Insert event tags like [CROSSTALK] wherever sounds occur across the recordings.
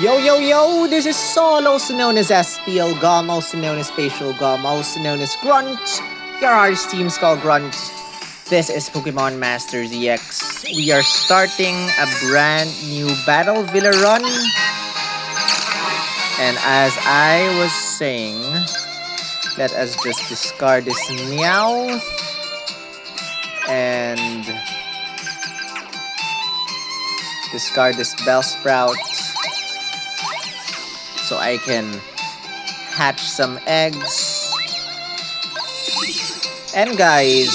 Yo, yo, yo, this is Sol, also known as SPL Gum, also known as Spatial Gum, also known as Grunt. Your artist Team Skull Grunt. This is Pokemon Masters EX. We are starting a brand new Battle Villa run. And as I was saying, let us just discard this Meowth. And discard this Bellsprout so I can hatch some eggs. And guys,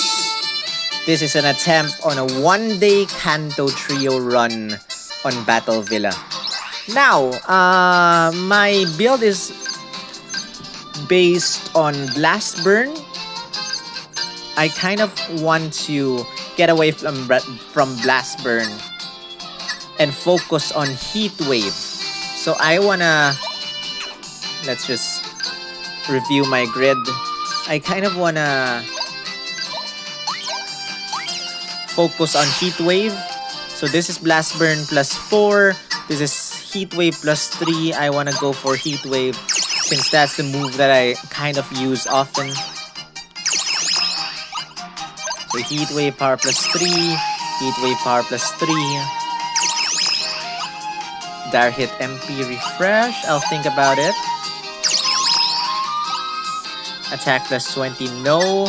this is an attempt on a one-day Kanto Trio run on Battle Villa. Now, uh, my build is based on Blast Burn. I kind of want to get away from, from Blast Burn and focus on Heat Wave. So I wanna let's just review my grid. I kind of wanna focus on Heat Wave. So this is Blast Burn plus 4. This is Heat Wave plus 3. I wanna go for Heat Wave since that's the move that I kind of use often. So Heat Wave power plus 3. Heat Wave power plus 3. Dire hit MP refresh. I'll think about it. Attack plus 20, no.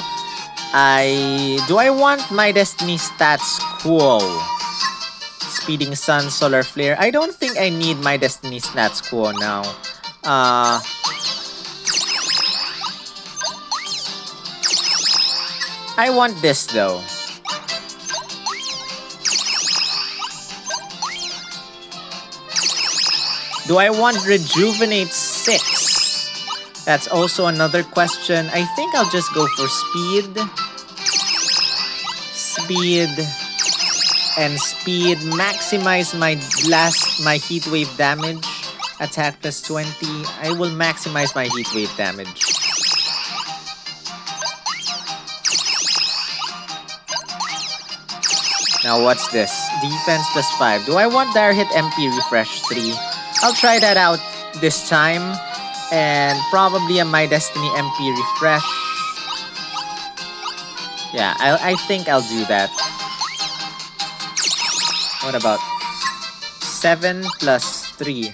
I... Do I want my Destiny stats quo? Speeding Sun, Solar Flare. I don't think I need my Destiny stats quo now. Uh... I want this though. Do I want Rejuvenate 6? That's also another question. I think I'll just go for speed. Speed. And speed. Maximize my blast, my heat wave damage. Attack plus 20. I will maximize my heat wave damage. Now what's this? Defense plus 5. Do I want Dire Hit MP Refresh 3? I'll try that out this time and probably a My Destiny MP refresh. Yeah, I, I think I'll do that. What about 7 plus 3?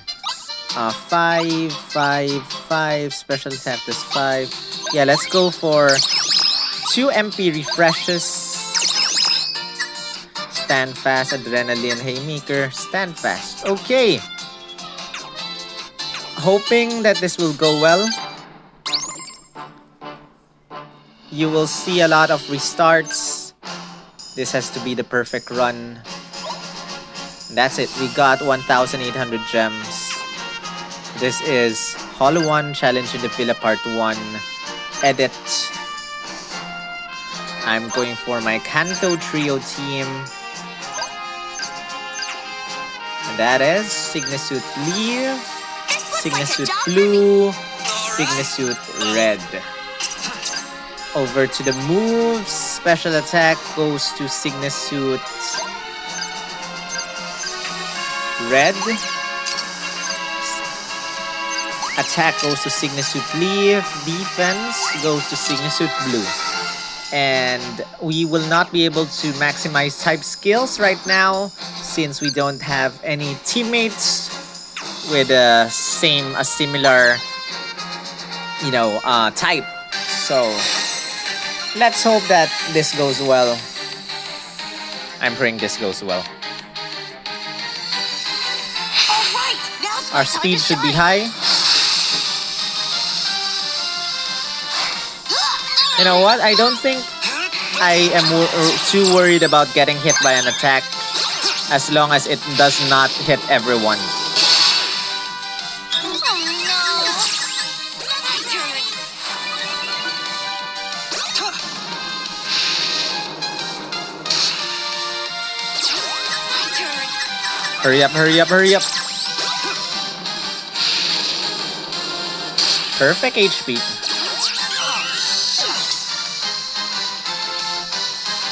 Uh, 5, 5, 5, special attack plus 5. Yeah, let's go for 2 MP refreshes. Stand fast, Adrenaline, Haymaker, stand fast. Okay hoping that this will go well. You will see a lot of restarts. This has to be the perfect run. That's it. We got 1,800 gems. This is Holo 1 Challenge in the Villa Part 1 Edit. I'm going for my Kanto Trio team. And that is Sygna Suit Leaf. Sygna Suit blue, Sygna Suit red. Over to the moves. Special attack goes to Sygna Suit red. Attack goes to Sygna Suit leaf. Defense goes to Sygna Suit blue. And we will not be able to maximize type skills right now since we don't have any teammates with a same a similar you know uh, type. So let's hope that this goes well. I'm praying this goes well. Our speed should be high. You know what? I don't think I am too worried about getting hit by an attack as long as it does not hit everyone Hurry up, hurry up, hurry up. Perfect HP.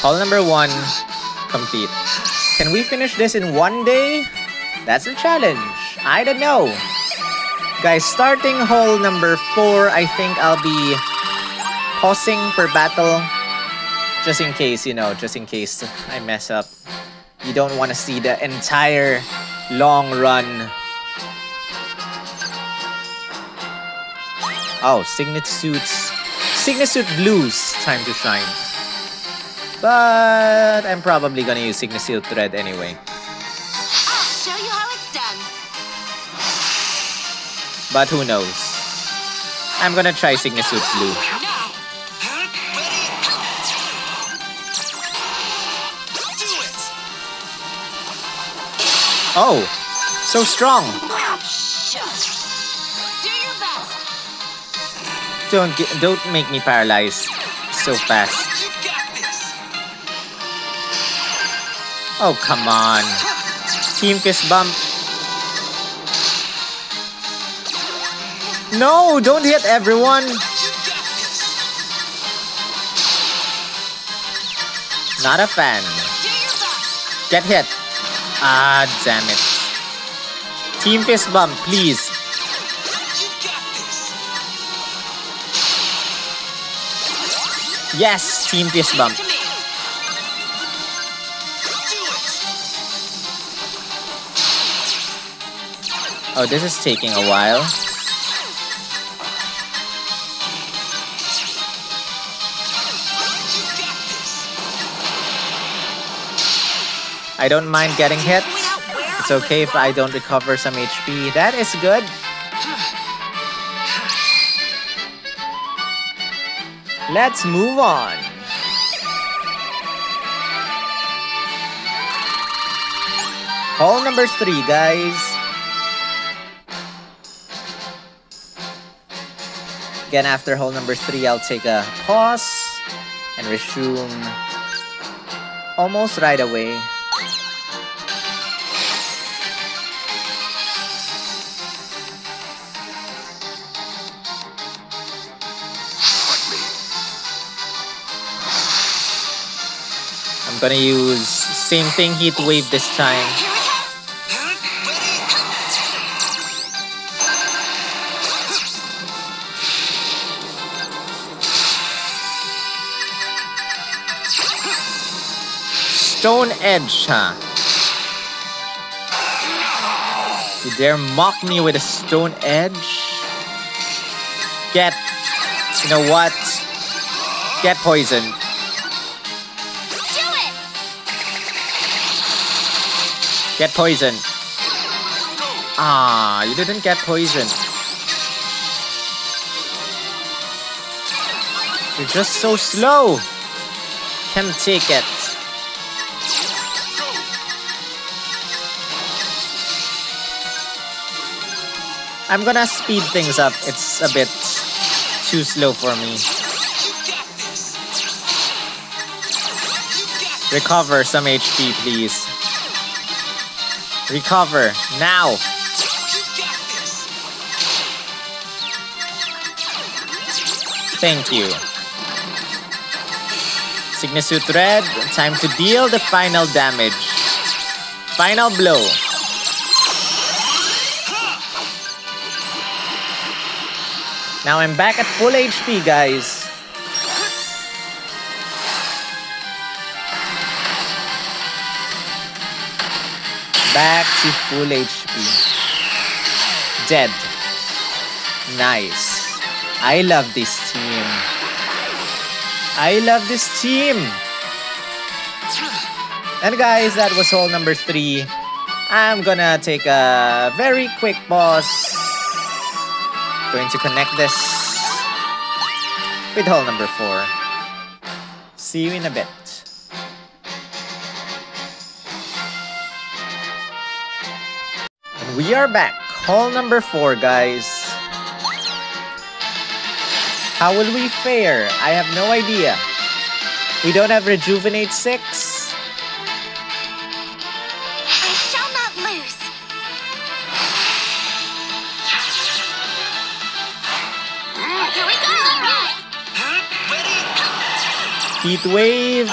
Call number one, complete. Can we finish this in one day? That's a challenge. I don't know. Guys, starting hole number four, I think I'll be pausing per battle. Just in case, you know, just in case I mess up. You don't want to see the entire long run. Oh, Sygna Suits. Sygna Suit Blues, time to shine. But I'm probably gonna use Sygna Suit Red anyway. But who knows? I'm gonna try Sygna Suit Blue. Oh, so strong. Don't get, don't make me paralyzed so fast. Oh, come on. Team fist bump. No, don't hit everyone. Not a fan. Get hit. Ah, damn it. Team fist bump, please. Yes, team fist bump. Oh, this is taking a while. I don't mind getting hit. It's okay if I don't recover some HP. That is good. Let's move on. Hole number three, guys. Again, after hole number three, I'll take a pause and resume almost right away. Gonna use same thing heat wave this time. Stone Edge, huh? You dare mock me with a Stone Edge? Get, you know what? Get poisoned. Get poison. Ah, you didn't get poison. You're just so slow. Can't take it. I'm gonna speed things up. It's a bit too slow for me. Recover some HP, please. Recover, now! Thank you. Sygna Suit Red, time to deal the final damage. Final blow. Now I'm back at full HP, guys. Back to full HP. Dead. Nice. I love this team. I love this team. And guys, that was hole number three. I'm gonna take a very quick pause. Going to connect this with hole number four. See you in a bit. We are back. Call number four, guys. How will we fare? I have no idea. We don't have Rejuvenate 6. I shall not lose. Here we go. Heat! Wave.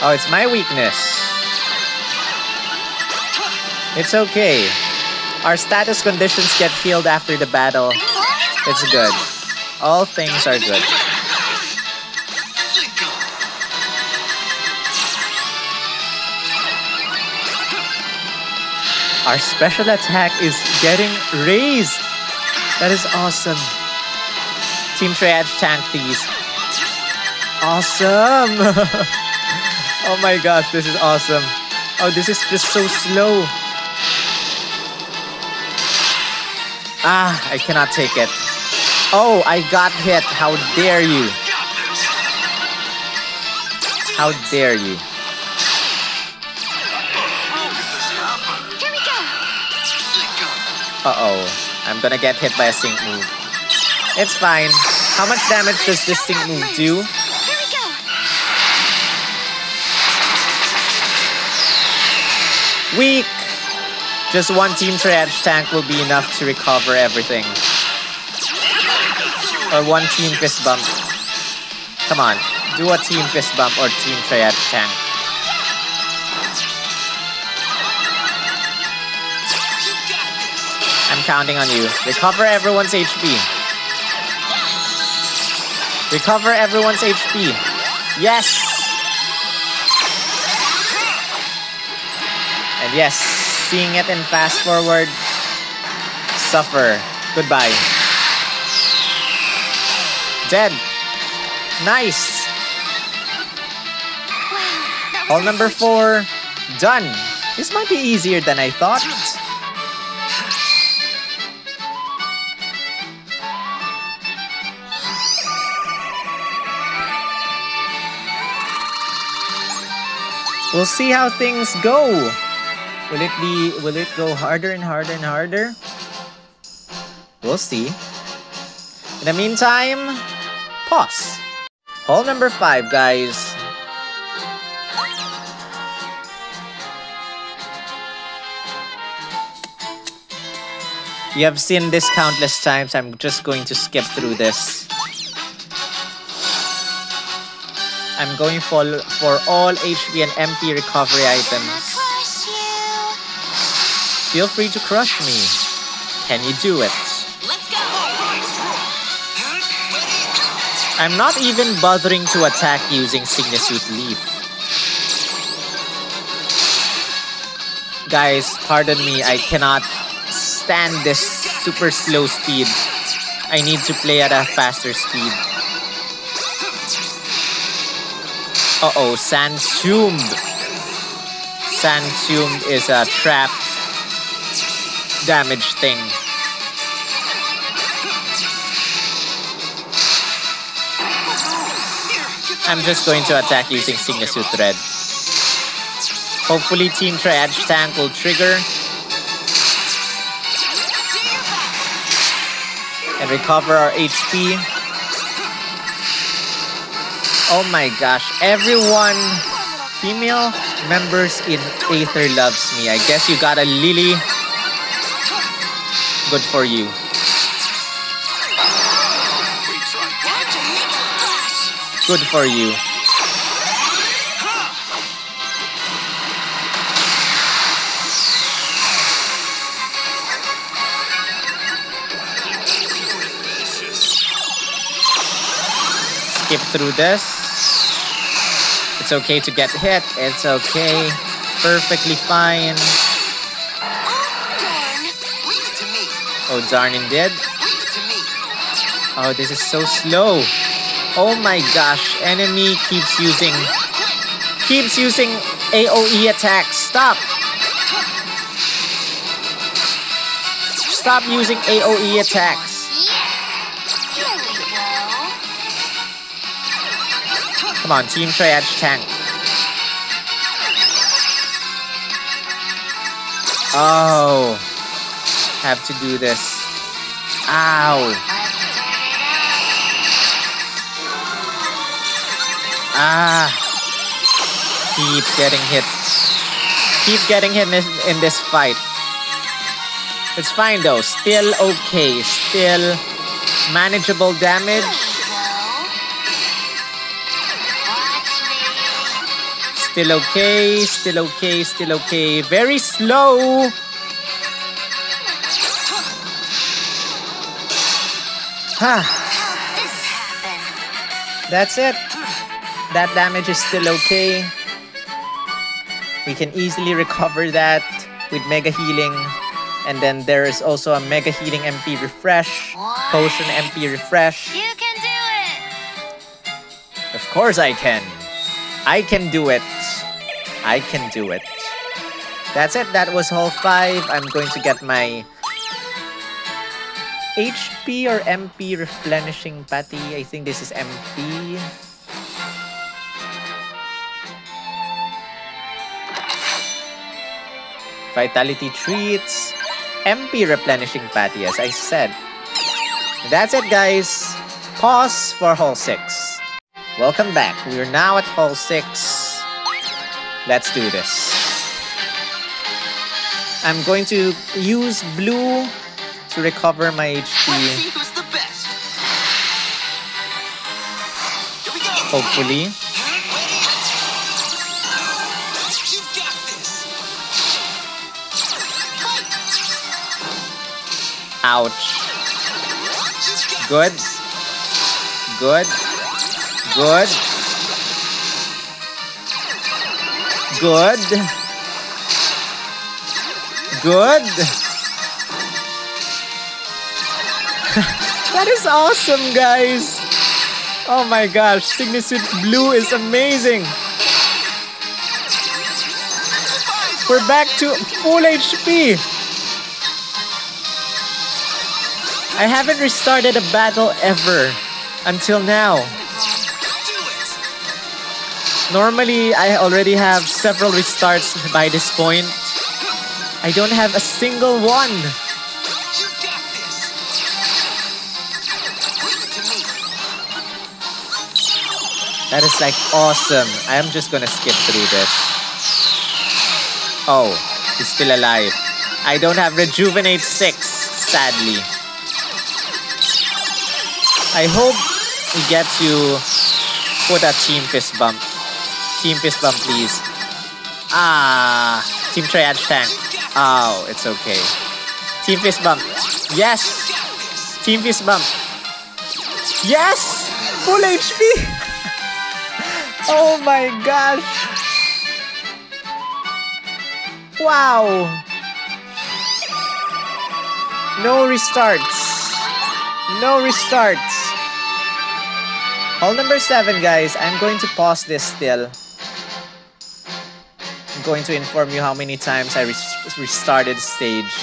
Oh, it's my weakness. It's okay. Our status conditions get healed after the battle. It's good. All things are good. Our special attack is getting raised. That is awesome. Team Triage tank these. Awesome. [LAUGHS] oh my gosh, this is awesome. Oh, this is just so slow. Ah, I cannot take it. Oh, I got hit. How dare you? How dare you? Uh-oh. I'm gonna get hit by a sync move. It's fine. How much damage does this sync move do? Weak! Just one team triage tank will be enough to recover everything. Or one team fist bump. Come on, do a team fist bump or team triage tank. I'm counting on you. Recover everyone's HP. Recover everyone's HP. Yes! And yes, seeing it in fast forward. Suffer. Goodbye. Dead. Nice. Wow. Hole number four. Done. This might be easier than I thought. We'll see how things go. Will it be will it go harder and harder and harder? We'll see. In the meantime, pause. Hole number five, guys. You have seen this countless times. I'm just going to skip through this. I'm going for, for all HP and MP recovery items. Feel free to crush me. Can you do it? Let's go. I'm not even bothering to attack using Sygna Suit Leaf. Guys, pardon me, I cannot stand this super slow speed. I need to play at a faster speed. Uh-oh, Sand Tomb. Sand Tomb is a trap damage thing. I'm just going to attack using Signesuit Thread. Hopefully Team Triage Tank will trigger and recover our HP. Oh my gosh, everyone, female members in Aether loves me. I guess you got a Lillie. Good for you. Good for you. Skip through this. It's okay to get hit. It's okay. Perfectly fine. Leave it to me. Oh, this is so slow. Oh my gosh, enemy keeps using keeps using AoE attacks. Stop. Stop using AoE attacks. Come on, team triage tank. Oh. Have to do this. Ow. Ah. Keep getting hit. Keep getting hit in, this fight. It's fine though. Still okay. Still manageable damage. Still okay, still okay, still okay. Very slow. How did this happen? That's it. That damage is still okay. We can easily recover that with Mega Healing. And then there is also a Mega Healing MP Refresh, Potion MP Refresh. You can do it! Of course I can. I can do it. I can do it. That's it. That was hall 5. I'm going to get my HP or MP replenishing patty. I think this is MP. Vitality treats. MP replenishing patty, as I said. That's it, guys. Pause for hall 6. Welcome back. We are now at hall 6. Let's do this. I'm going to use blue to recover my HP. see who's the best. Here we go. Hopefully. Ready? You got this. Fight. Ouch. Good. Good. Good. Good. Good. That is awesome, guys. Oh my gosh, Sygna Suit Blue is amazing. We're back to full HP. I haven't restarted a battle ever until now. Normally, I already have several restarts by this point. I don't have a single one. That is like awesome. I am just gonna skip through this. Oh, he's still alive. I don't have Rejuvenate 6, sadly. I hope we get to put a Team Fist Bump. Team Fist Bump, please. Ah, Team Triage Tank. Oh, it's okay. Team Fist Bump. Yes! Team Fist Bump. Yes! Full HP! Oh my gosh! Wow! No restarts. No restarts. Hall number 7, guys. I'm going to pause this still. I'm going to inform you how many times I res- restarted stage.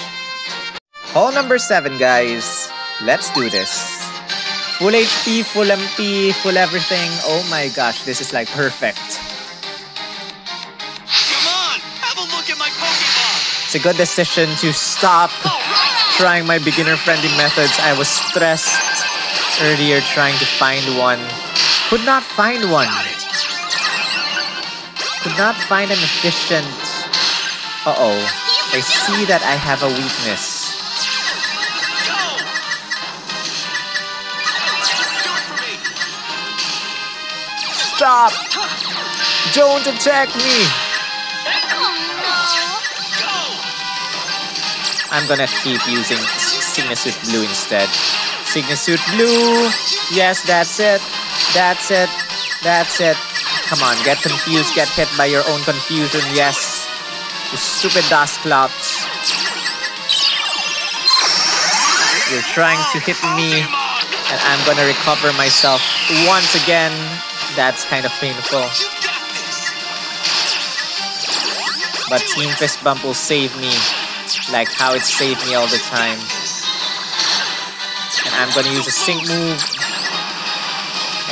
Hall number 7, guys. Let's do this. Full HP, full MP, full everything. Oh my gosh, this is like perfect. Come on. Have a look at my Pokemon. It's a good decision to stop right. trying my beginner friendly methods. I was stressed earlier trying to find one. Could not find one. Could not find an efficient. Uh oh. I see that I have a weakness. Stop! Don't attack me! I'm gonna keep using Sygna Suit Blue instead. Sygna Suit Blue! Yes, that's it. That's it. That's it. Come on, get confused, get hit by your own confusion, yes. You stupid Dusclops. You're trying to hit me, and I'm gonna recover myself once again. That's kind of painful. But Team Fist Bump will save me, like how it saved me all the time. And I'm gonna use a sync move,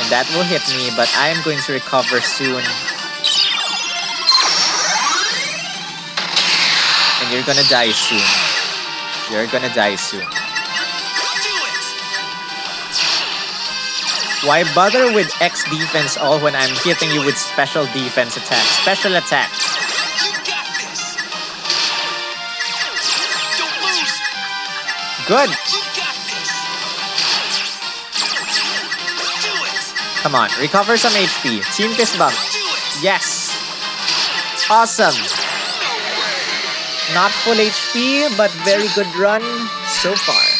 and that will hit me, but I am going to recover soon. And you're gonna die soon. You're gonna die soon. Why bother with X defense all when I'm hitting you with special defense attack? Special attack. Good. Come on, recover some HP. Team Fist Bump. Yes. Awesome. Not full HP, but very good run so far.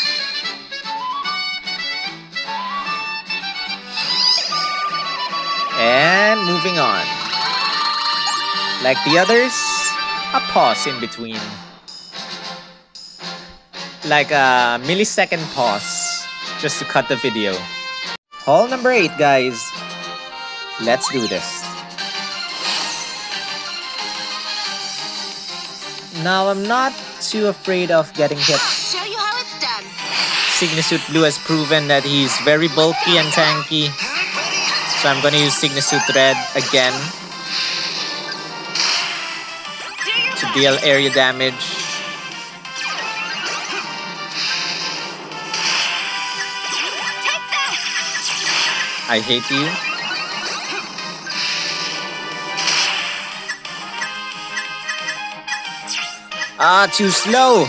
Moving on. Like the others, a pause in between. Like a millisecond pause just to cut the video. Hall number 8, guys. Let's do this. Now, I'm not too afraid of getting hit. Show you how it's done. Sygna Suit Blue has proven that he's very bulky and tanky. So I'm gonna use Signasuit Thread again to deal area damage. I hate you. Ah, too slow.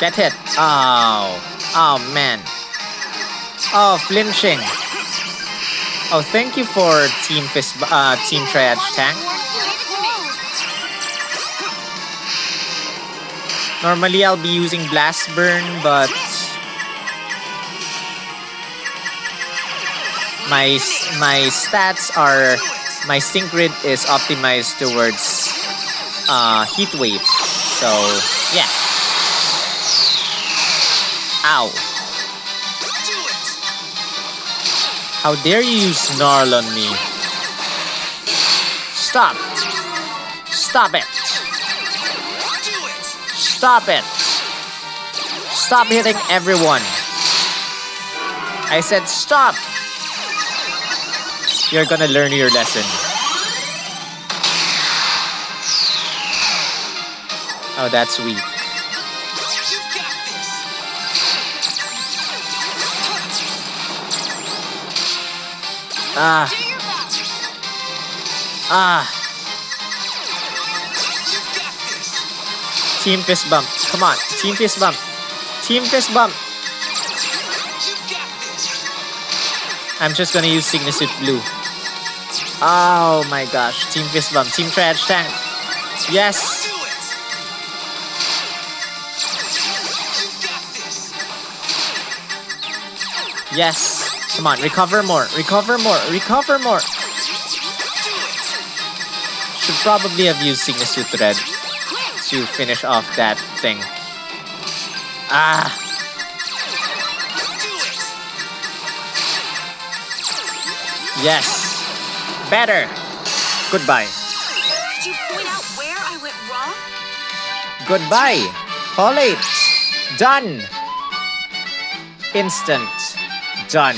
Get hit. Oh. Oh, man. Oh, flinching. Oh, thank you for Team Fist, uh, Team Triage Tank. Normally, I'll be using Blast Burn, but my my stats are my sync grid is optimized towards uh, heat wave. So yeah. Ow! How dare you snarl on me? Stop! Stop it! Stop it! Stop hitting everyone! I said stop! You're gonna learn your lesson. Oh, that's weak. Ah, ah. Team fist bump. Come on, team fist bump. Team fist bump. I'm just gonna use Sygna Suit Blue. Oh my gosh, team fist bump. Team triage tank. Yes! Yes! Come on, recover more, recover more, recover more. Should probably have used Sygna Suit Red Quick. to finish off that thing. Ah! Yes! Better! Goodbye. Did you point out where I went wrong? Goodbye! Call it! Done! Instant. Done.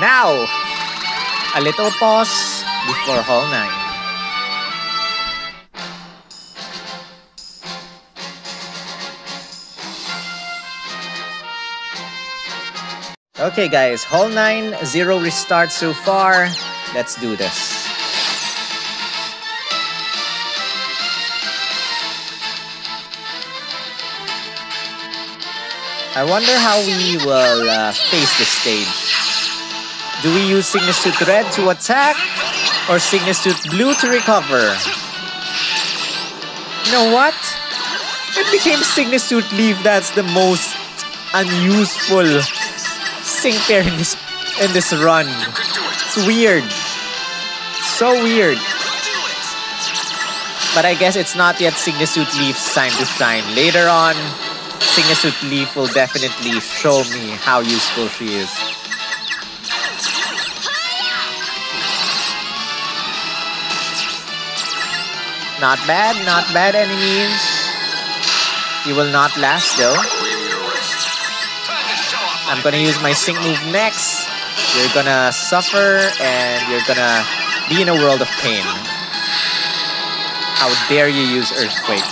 Now, a little pause before Hall 9. Okay guys, Hall 9, zero restart so far. Let's do this. I wonder how we will uh, face the stage. Do we use Sygna Suit Red to attack or Sygna Suit Blue to recover? You know what? It became Sygna Suit Leaf that's the most unuseful sync pair in this in this run. It's weird. So weird. But I guess it's not yet Sygna Suit Leaf's time to shine. Later on, Sygna Suit Leaf will definitely show me how useful she is. Not bad, not bad enemies. You will not last though. I'm gonna use my sync move next. You're gonna suffer and you're gonna be in a world of pain. How dare you use Earthquake?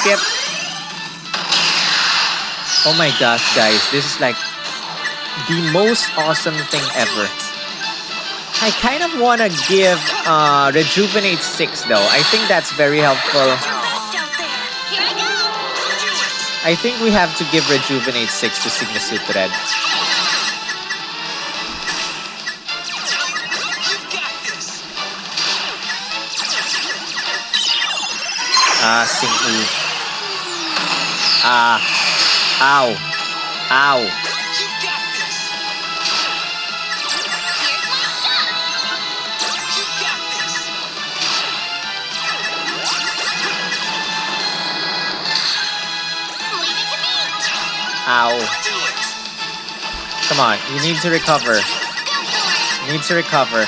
How could Oh my gosh, guys, this is like the most awesome thing ever. I kind of want to give uh, Rejuvenate 6 though. I think that's very helpful. I think we have to give Rejuvenate 6 to Sygna Suit Red. Ah, Sing Ah. Ow. Ow. Ow. Come on, you need to recover. You need to recover.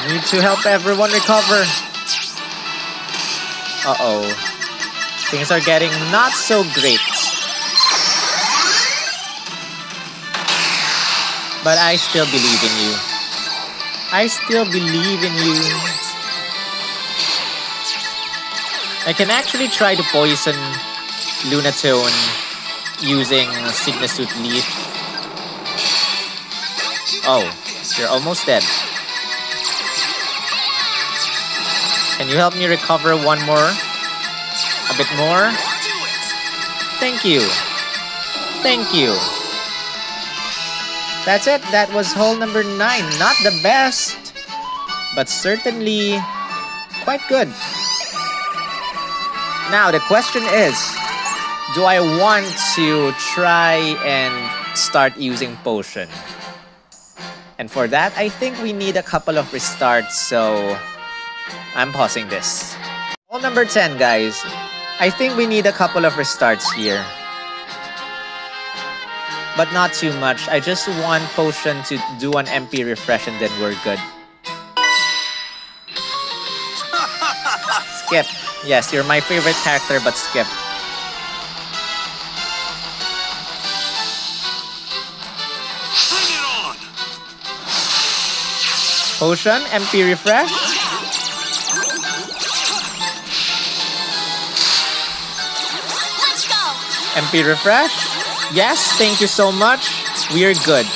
You need to help everyone recover. Uh-oh. Things are getting not so great. But I still believe in you. I still believe in you. I can actually try to poison Lunatone using Sygna Suit Leaf. Oh, you're almost dead. Can you help me recover one more? A bit more? Thank you. Thank you. That's it. That was hole number nine. Not the best, but certainly quite good. Now, the question is do I want to try and start using potion? And for that, I think we need a couple of restarts, so I'm pausing this. Hole number 10, guys. I think we need a couple of restarts here. But not too much. I just want Potion to do an MP refresh and then we're good. Skip. Yes, you're my favorite character, but skip. Bring it on. Potion, MP refresh. MP refresh. Yes, thank you so much. We are good.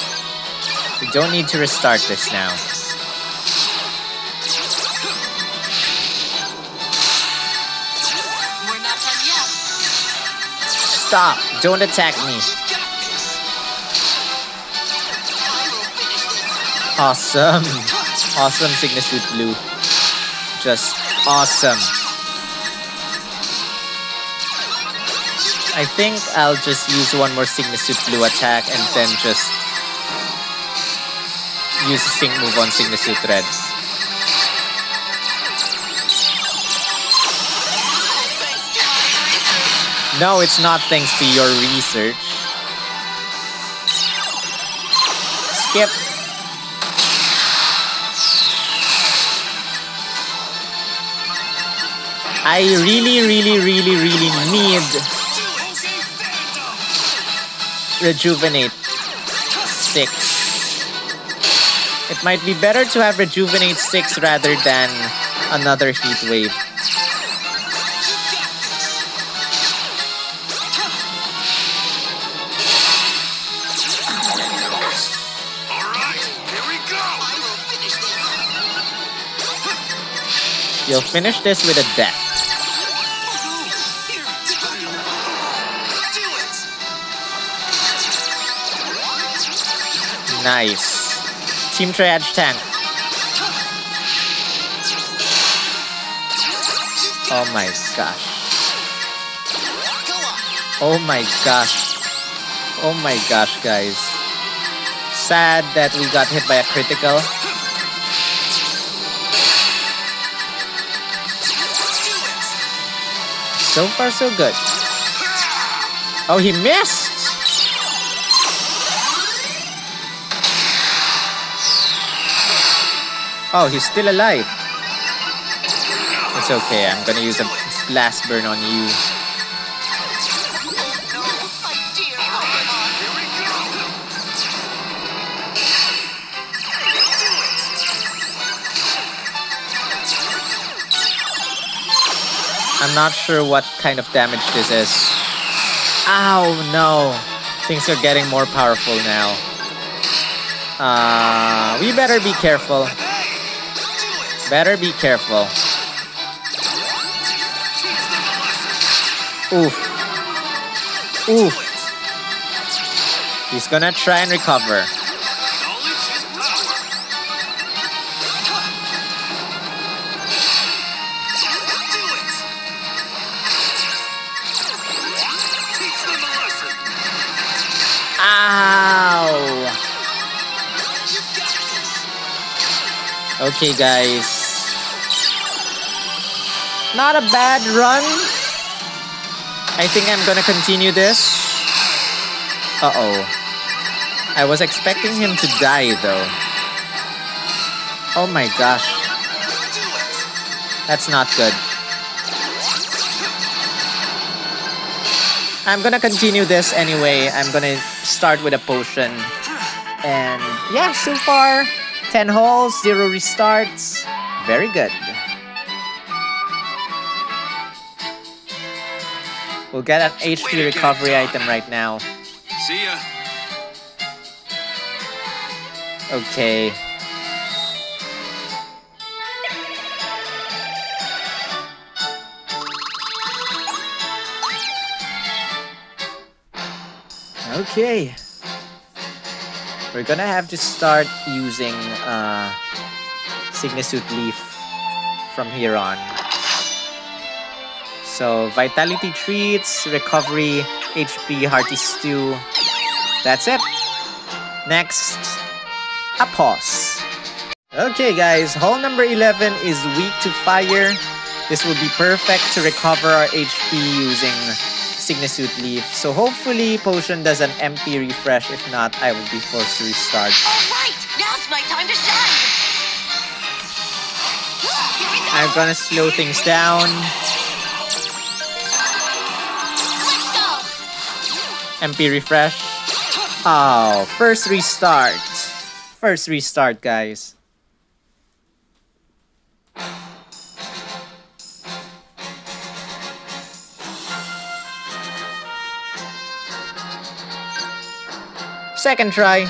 We don't need to restart this now. Stop. Don't attack me. Awesome. Awesome with Blue. Just awesome. I think I'll just use one more Sygna Suit Blue attack and then just use a sync move on Sygna Suit Red. No, it's not thanks to your research. Skip. I really, really, really, really need Rejuvenate 6. It might be better to have Rejuvenate 6 rather than another Heat Wave. You'll finish this with a death. Nice. Team Triage Tank. Oh my gosh. Oh my gosh. Oh my gosh, guys. Sad that we got hit by a critical. So far, so good. Oh, he missed! Oh, he's still alive. It's okay, I'm gonna use a blast burn on you. I'm not sure what kind of damage this is. Ow, no. Things are getting more powerful now. Uh, we better be careful. Better be careful. Oof. Oof. He's gonna try and recover. Knowledge is power. Not a bad run. I think I'm gonna continue this. Uh oh. I was expecting him to die though. Oh my gosh. That's not good. I'm gonna continue this anyway. I'm gonna start with a potion. And yeah, so far, 10 halls, 0 restarts. Very good. We'll get an HP recovery item right now. See ya. Okay. Okay. We're gonna have to start using uh, Sygna Suit Leaf from here on. So, Vitality Treats, Recovery, HP, Hearty Stew. That's it. Next, a pause. Okay, guys, hall number 11 is weak to fire. This will be perfect to recover our HP using Sygna Suit Leaf. So hopefully Potion does an MP refresh. If not, I will be forced to restart. All right, now's my time to shine. Here we go. I'm gonna slow things down. MP refresh. Oh, first restart. First restart, guys. Second try.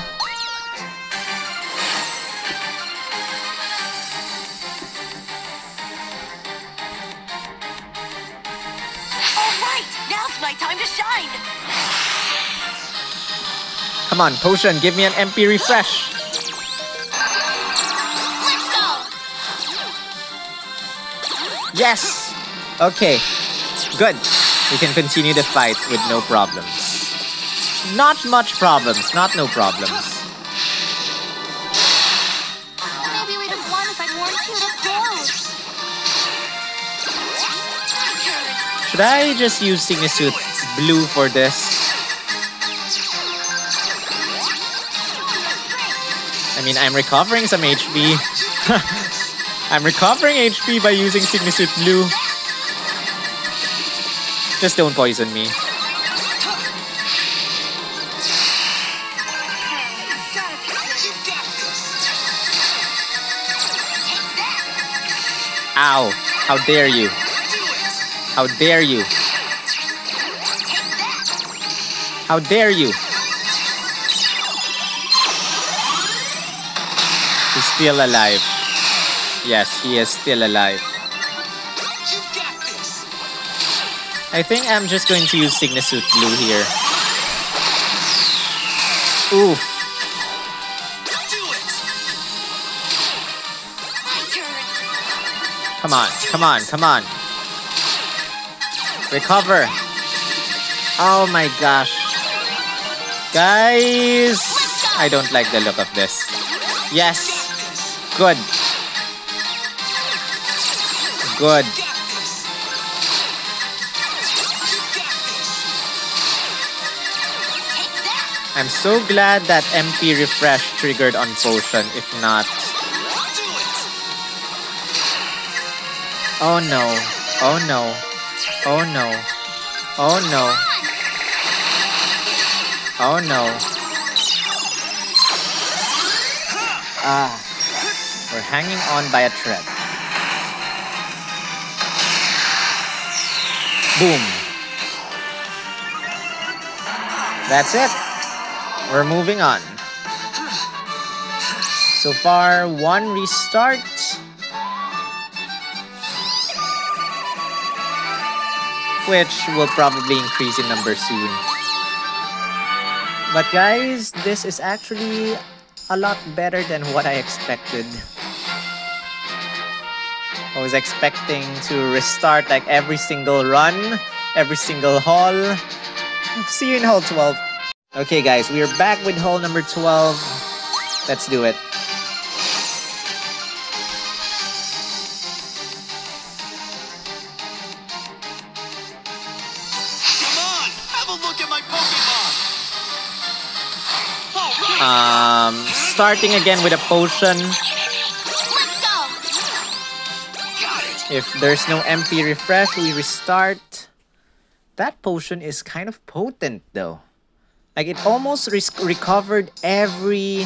Come on, Potion, give me an MP refresh. Yes! Okay, good. We can continue the fight with no problems. Not much problems, not no problems. Maybe we'd have won if I'd worn cuter clothes. Should I just use Sygna Suit Blue for this? I mean, I'm recovering some HP. [LAUGHS] I'm recovering HP by using Sygna Suit Blue. Just don't poison me. Ow! How dare you! How dare you! How dare you! Still alive. Yes, he is still alive. I think I'm just going to use Sygna Suit Blue here. Oof. Come on, come on, come on. Recover. Oh my gosh. Guys, I don't like the look of this. Yes, good. Good. I'm so glad that MP refresh triggered on potion. If not, oh no, oh no, oh no, oh no, oh no. Ah, hanging on by a thread. Boom. That's it. We're moving on. So far, one restart. Which will probably increase in number soon. But guys, this is actually a lot better than what I expected. I was expecting to restart like every single run, every single hall. See you in hall 12. Okay guys, we are back with hall number 12. Let's do it. Come on, have a look at my Pokemon. All right. Um, starting again with a potion. If there's no MP refresh, we restart. That potion is kind of potent though. Like it almost recovered every,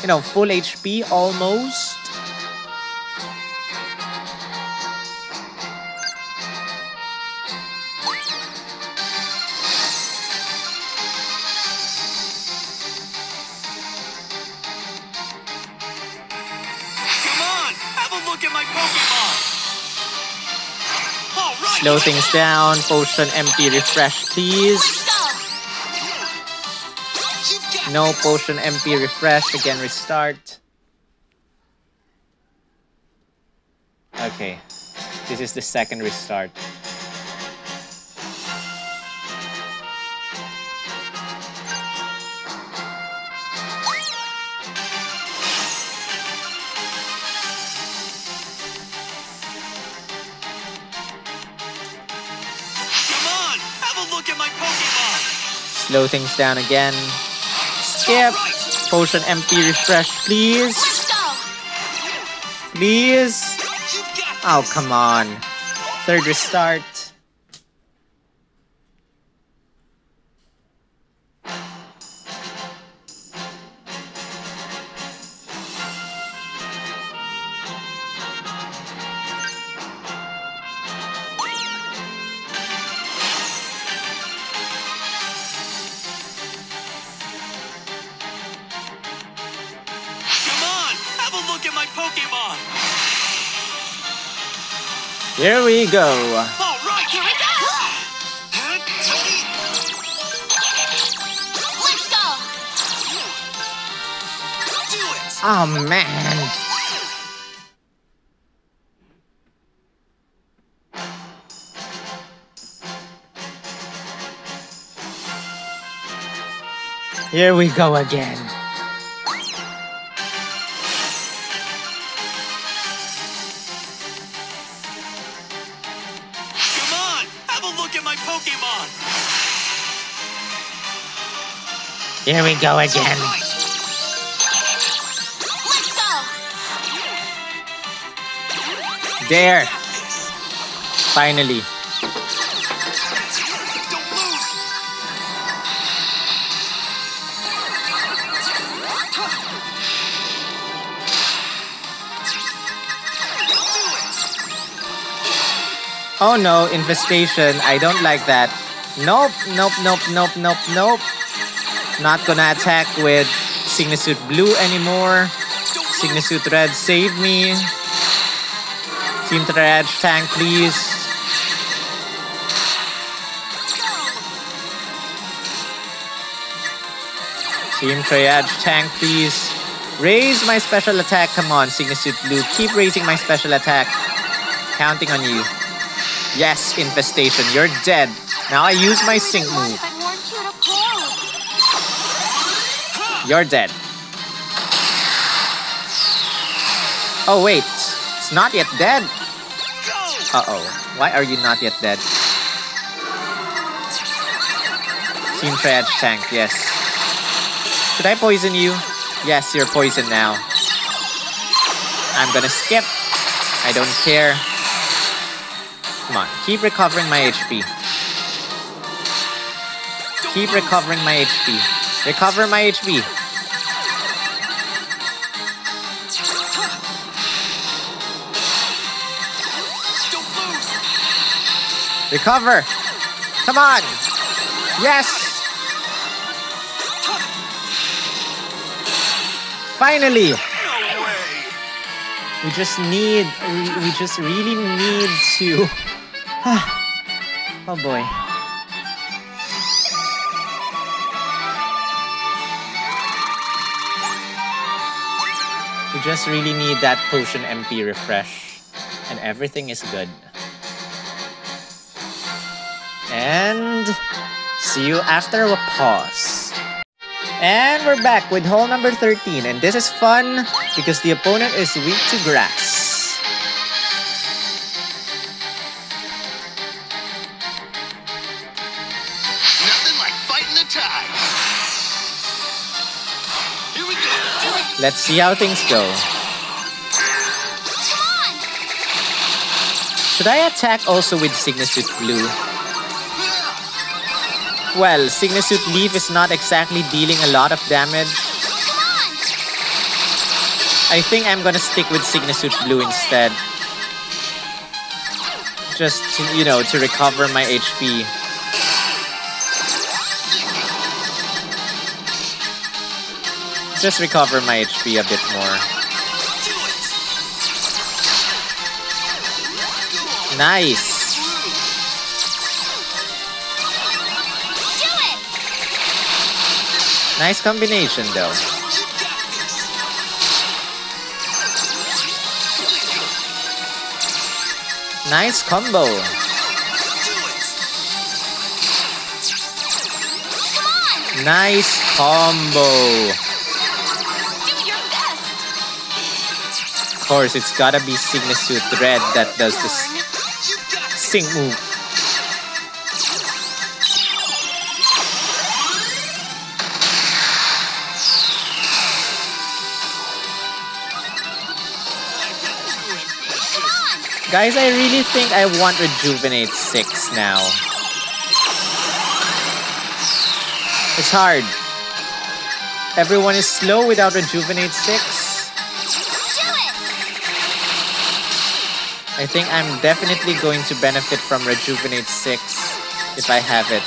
you know, full HP almost. Slow things down. Potion MP refresh, please. No potion MP refresh. Again, restart. Okay. This is the second restart. Slow things down again. Skip. Potion MP refresh, please. Please. Oh, come on. Third restart. Here we go again. Come on, have a look at my Pokemon. Here we go again. Let's go. There. Finally. Oh no, infestation. I don't like that. Nope, nope, nope, nope, nope, nope. Not gonna attack with Sygna Suit Blue anymore. Sygna Suit Red, save me. Team Triage tank, please. Team Triage tank, please. Raise my special attack. Come on, Sygna Suit Blue. Keep raising my special attack. Counting on you. Yes, infestation, you're dead. Now I use my What move. You're dead. Oh wait, it's not yet dead. Uh oh, why are you not yet dead? Team Triage Tank, yes. Should I poison you? Yes, you're poisoned now. I'm gonna skip. I don't care. Come on, keep recovering my HP. Keep recovering my HP. Recover my HP. Recover! Come on! Yes! Finally! No! We just need, we- we just really need to. [SIGHS] oh boy. We just really need that potion MP refresh, and everything is good. And see you after a pause. And we're back with hall number 13, and this is fun because the opponent is weak to grass. Like fighting the tide. Here we go. Let's see how things go. Should I attack also with Sygna Suit Blue? Well, Sygna Suit Leaf is not exactly dealing a lot of damage. I think I'm gonna stick with Sygna Suit Blue instead. Just to, you know, to recover my HP. Just recover my HP a bit more. Nice! Nice combination though. Nice combo. Nice combo. Course, it's gotta be Sygna Suit Red that does this sync move. Guys, I really think I want Rejuvenate 6 now. It's hard. Everyone is slow without Rejuvenate 6. I think I'm definitely going to benefit from Rejuvenate 6 if I have it.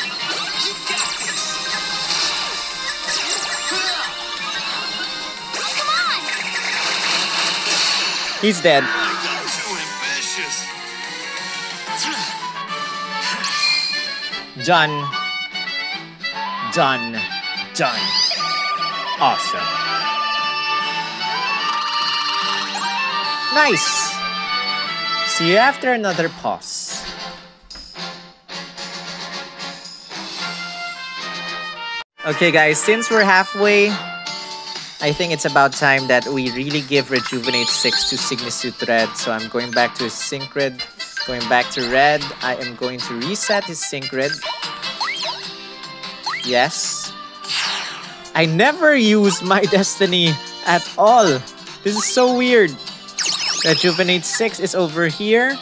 He's dead. Done. Done. Done. Awesome. Nice. See you after another pause. Okay, guys, since we're halfway, I think it's about time that we really give Rejuvenate 6 to Sygna Suit Red. So I'm going back to his going back to Red. I am going to reset his Sync Grid. Yes. I never use my [LAUGHS] Destiny at all. This is so weird. Rejuvenate 6 is over here.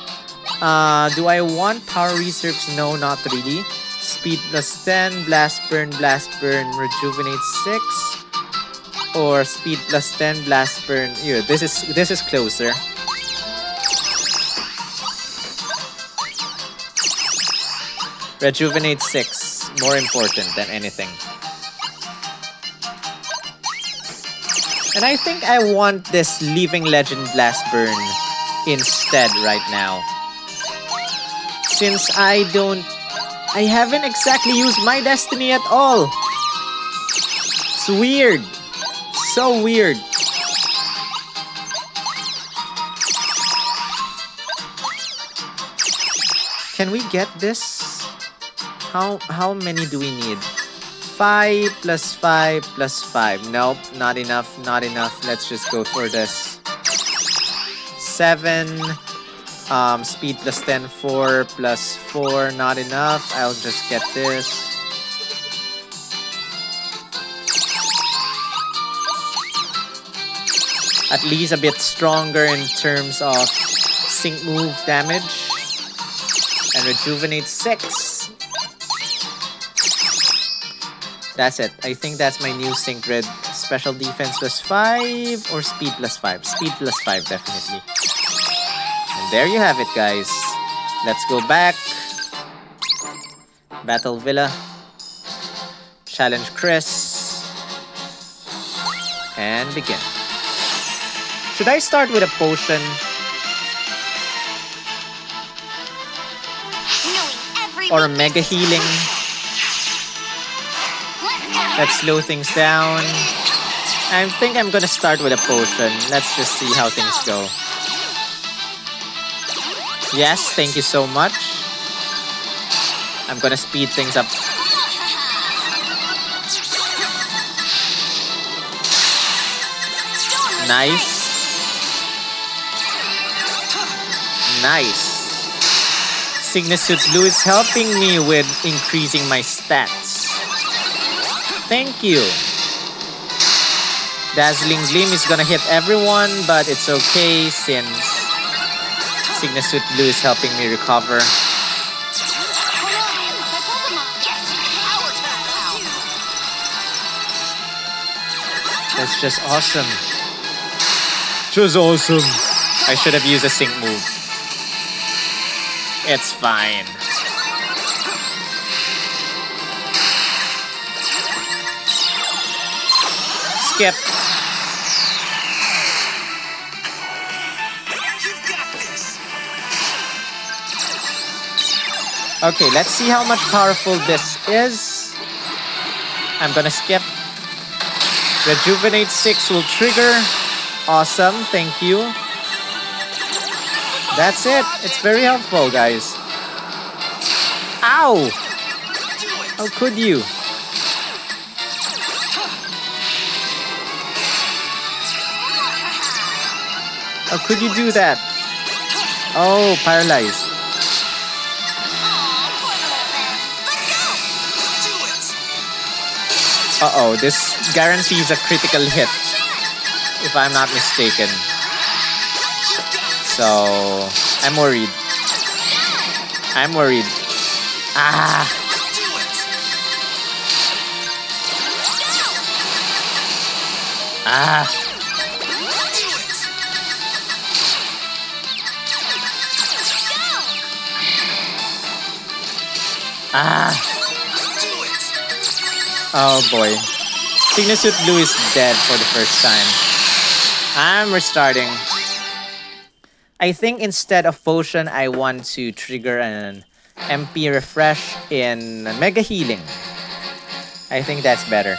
Uh, do I want power reserves? No, not really. Speed plus 10, blast burn, blast burn, rejuvenate 6 or speed plus 10 blast burn yeah this is this is closer rejuvenate 6 more important than anything and i think i want this leaving legend blast burn instead right now since i don't i haven't exactly used my destiny at all it's weird so weird. Can we get this? How how many do we need? 5 plus 5 plus 5. Nope, not enough, not enough. Let's just go for this. 7 um speed plus 10 4 plus 4 not enough. I'll just get this. at least a bit stronger in terms of sync move damage and rejuvenate 6 that's it. I think that's my new sync grid special defense plus 5 or speed plus 5 speed plus 5 definitely. And there you have it guys. Let's go back. Battle villa. Challenge chris. And begin. Should I start with a potion? Or a mega healing? Let's slow things down. I think I'm gonna start with a potion. Let's just see how things go. Yes, thank you so much. I'm gonna speed things up. Nice. Nice. Sygna Suit Blue is helping me with increasing my stats. Thank you. Dazzling Gleam is gonna hit everyone, but it's okay since Sygna Suit Blue is helping me recover. Hello, my Pokemon. Yes, our turn now. That's just awesome. Just awesome. I should have used a sync move. It's fine. Skip. Okay, let's see how much powerful this is. I'm gonna skip. Rejuvenate 6 will trigger. Awesome, thank you. That's it. It's very helpful, guys. Ow! How could you? How could you do that? Oh, paralyzed. Uh-oh, this guarantees a critical hit, if I'm not mistaken. So, I'm worried. I'm worried. Ah, ah. Ah, oh boy. Cygnus Blue is dead for the first time. I'm restarting. I think instead of potion, I want to trigger an MP refresh in Mega Healing. I think that's better.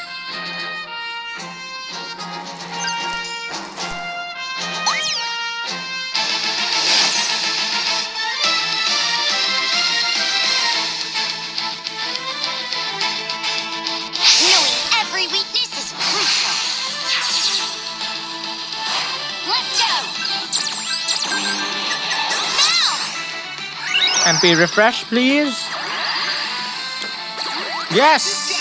Now. MP refresh, please. Yes!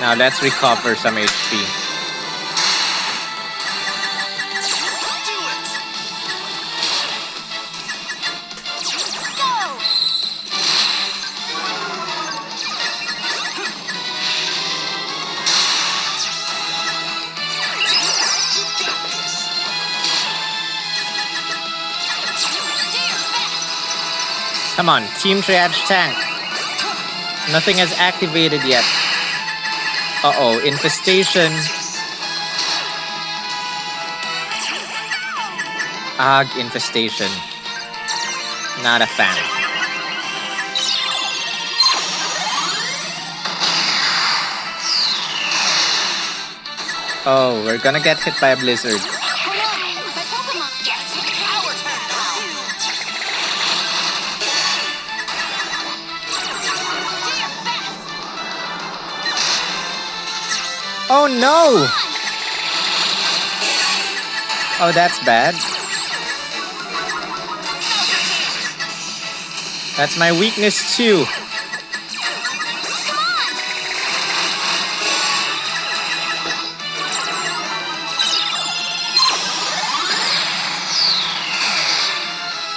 Now let's recover some HP. Come on, Team Triage Tank. Nothing has activated yet. Uh-oh, Infestation. Ag Infestation. Not a fan. Oh, we're gonna get hit by a blizzard. Oh no! Oh, that's bad. That's my weakness too.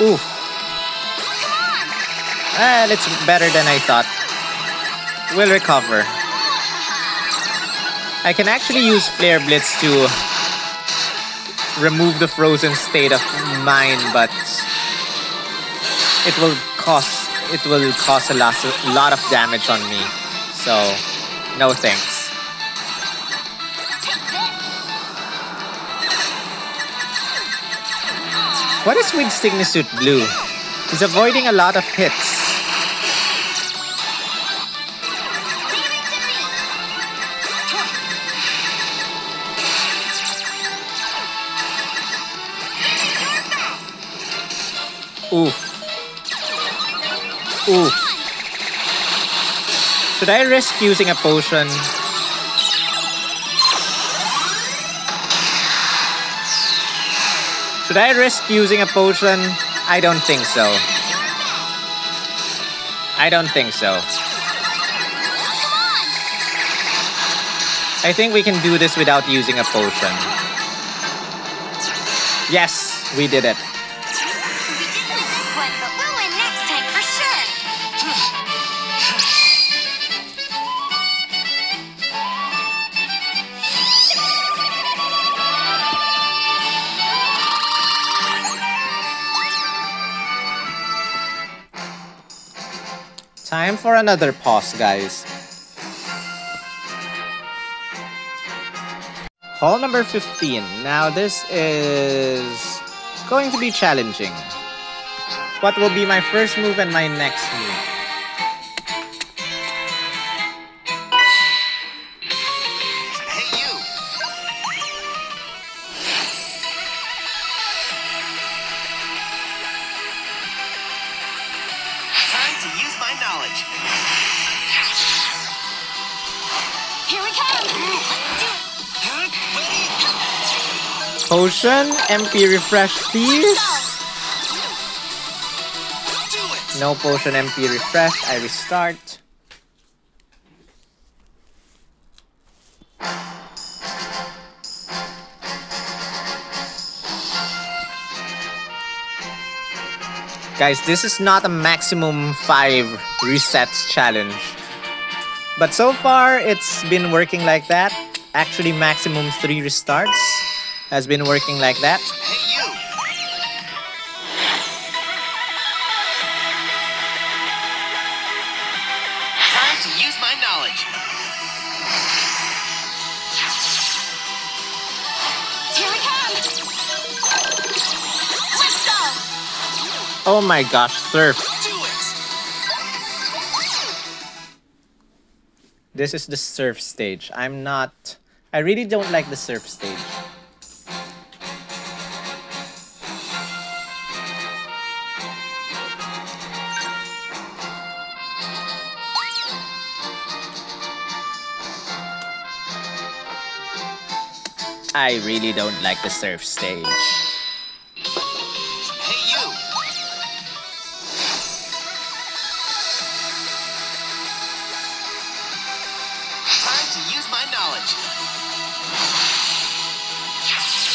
Oof. Ah, it's better than I thought. We'll recover. I can actually use Flare Blitz to remove the frozen state of mine, but it will cost it will cause a lot, a lot of damage on me. So No thanks. What is with Sygna Suit Blue? He's avoiding a lot of hits. Should I risk using a potion? Should I risk using a potion? I don't think so. I don't think so. I think we can do this without using a potion. Yes, we did it. For another pause, guys. Hall number 15. Now, this is going to be challenging. What will be my first move and my next move? Potion, MP refresh, please. No potion, MP refresh. I restart. Guys, this is not a maximum 5 resets challenge. But so far, it's been working like that. Actually, maximum 3 restarts has been working like that. Hey, you. Time to use my knowledge. Here we come. Let's go. Oh my gosh, Surf. This is the surf stage. I'm not. I really don't like the surf stage. I really don't like the surf stage. Hey, you. Time to use my knowledge.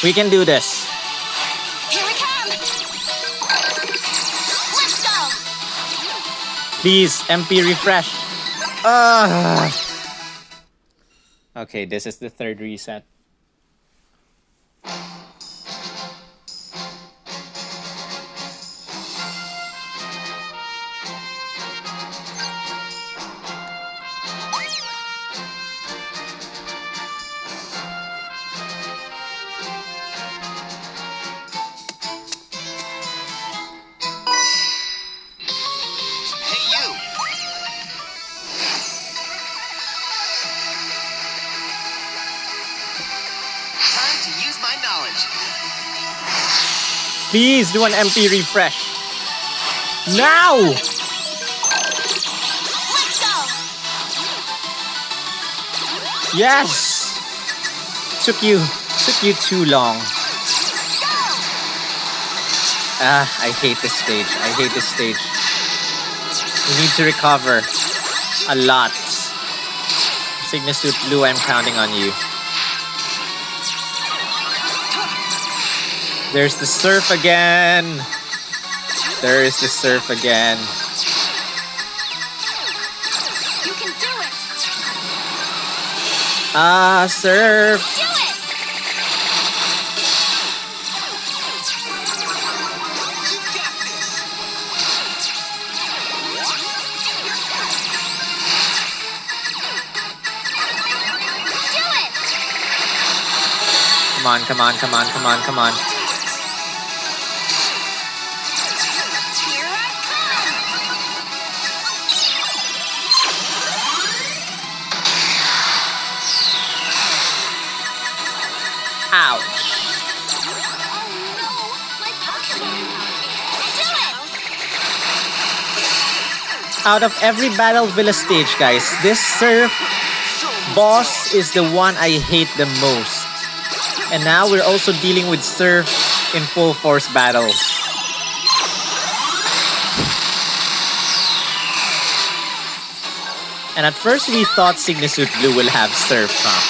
We can do this. Here we come. Let's go. Please, MP refresh. Ah. Okay, this is the third reset. Please do an MP refresh. Now! Yes! Took you took you too long. Ah, I hate this stage. I hate this stage. We need to recover a lot. Sygna Suit Blue, I'm counting on you. There's the surf again. There is the surf again. You can do it. Ah, surf. Come on, come on, come on, come on, come on. Out of every Battle Villa stage, guys, this Surf boss is the one I hate the most. And now we're also dealing with Surf in full force battle. And at first we thought Sygna Suit Blue will have Surf, huh?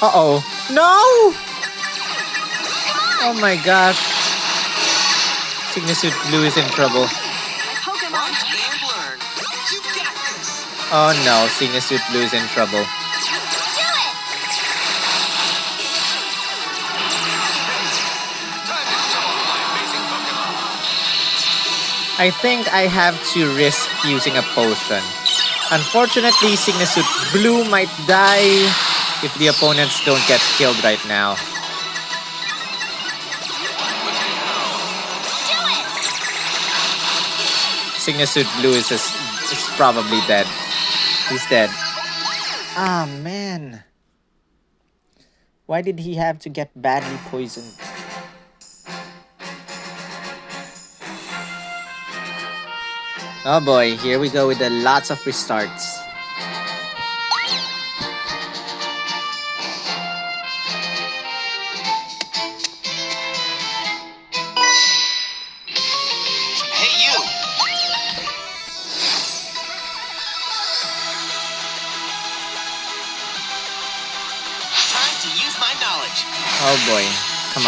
Uh-oh. No! Oh my gosh. Sygna Suit Blue is in trouble. Pokemon! Watch and learn. You got this. Oh no, Sygna Suit Blue is in trouble. Do it! Time to show off my amazing Pokemon. I think I have to risk using a potion. Unfortunately, Sygna Suit Blue might die if the opponents don't get killed right now. Do it! Blue is, is, is probably dead. He's dead. Ah, man. Why did he have to get badly poisoned? Oh boy, here we go with the lots of restarts.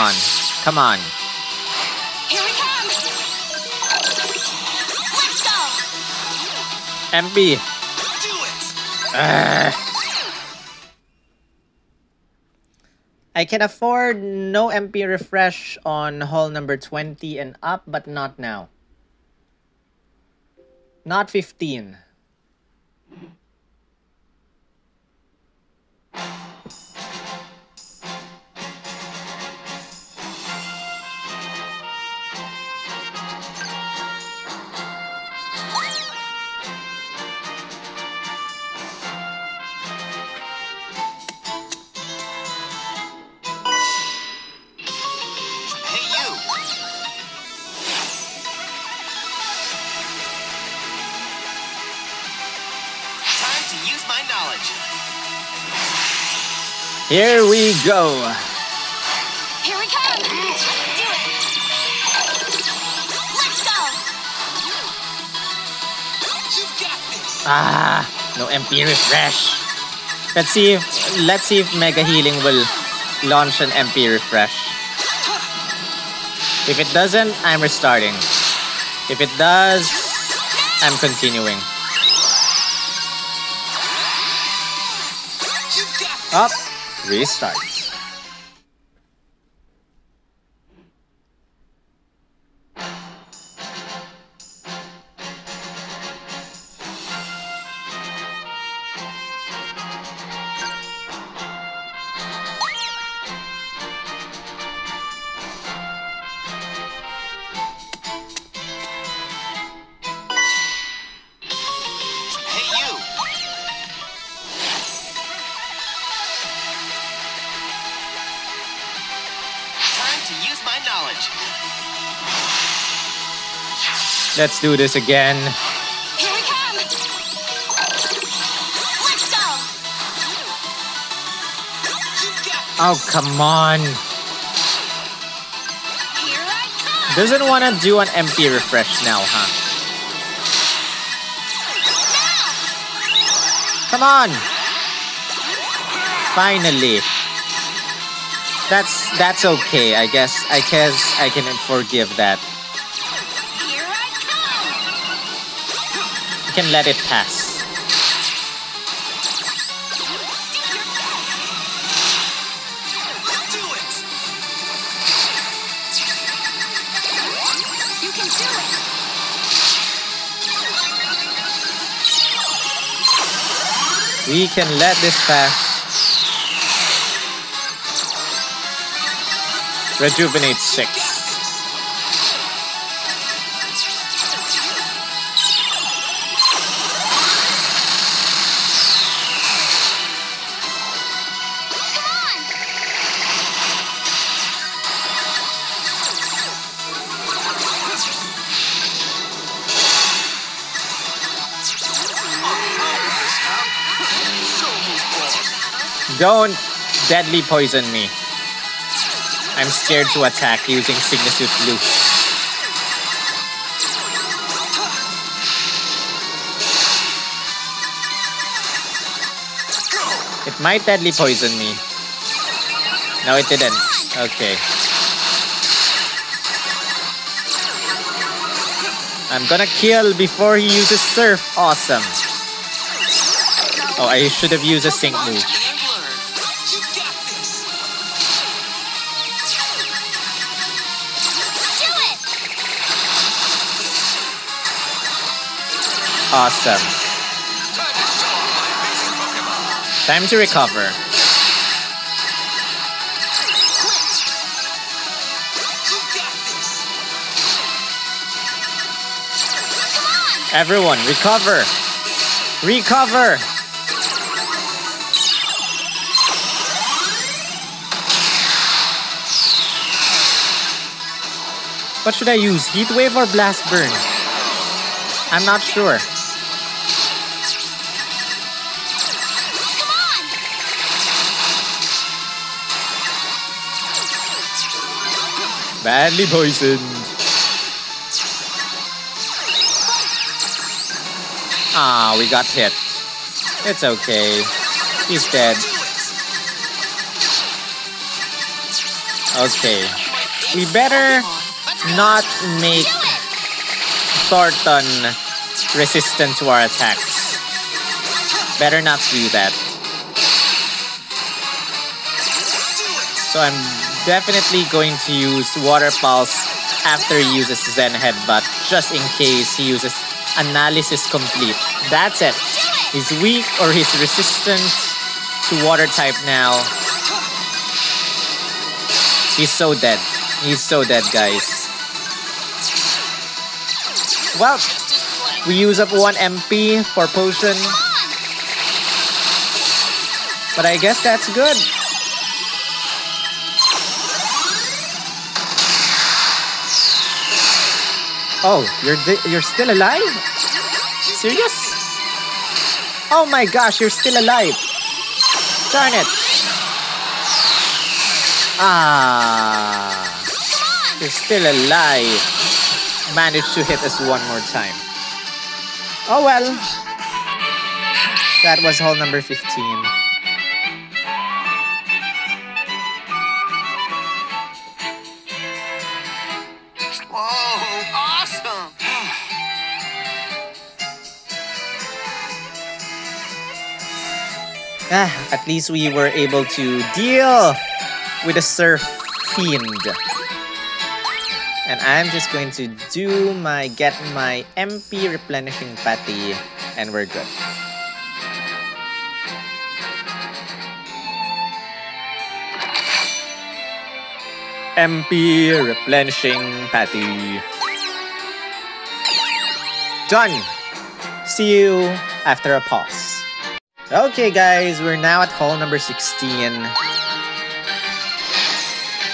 On. Come on. Here we come! Let's go! MP. Do it. Ugh. I can afford no MP refresh on hall number 20 and up, but not now. Not 15. Here we go. Here we come! Let's Do it! Let's go! You got this. Ah, no MP refresh. Let's see if let's see if Mega Healing will launch an MP refresh. If it doesn't, I'm restarting. If it does, I'm continuing. You got. Up, restart. Let's do this again. Here we come! Let's go! You got this. Oh, come on. Here I come! Doesn't want to do an MP refresh now, huh? Come on. Finally. That's that's okay. I guess I guess I can forgive that. I can let it pass. You We can let this pass. Rejuvenate 6. Don't deadly poison me. I'm scared to attack using Sygna Suit Blue. It might deadly poison me. No, it didn't. Okay. I'm gonna kill before he uses Surf. Awesome. Oh, I should have used a Sync move. Awesome. Time to recover. Everyone, recover! Recover! What should I use? Heat Wave or Blast Burn? I'm not sure. Badly poisoned. Ah, we got hit. It's okay. He's dead. Okay. We better not make Thorton resistant to our attacks. Better not do that. So I'm definitely going to use Water Pulse after he uses Zen Headbutt, just in case he uses Analysis Complete. That's it. He's weak or he's resistant to Water type now. He's so dead. He's so dead, guys. Well, we use up one MP for potion. But I guess that's good. Oh, you're you're still alive? Serious? Oh my gosh, you're still alive. Darn it. Ah. You're still alive. Managed to hit us one more time. Oh well. That was hall number 15. Ah, at least we were able to deal with the Surf Fiend. And I'm just going to do my get my MP replenishing patty and we're good. MP replenishing patty. Done! See you after a pause. Okay guys, we're now at hall number 16.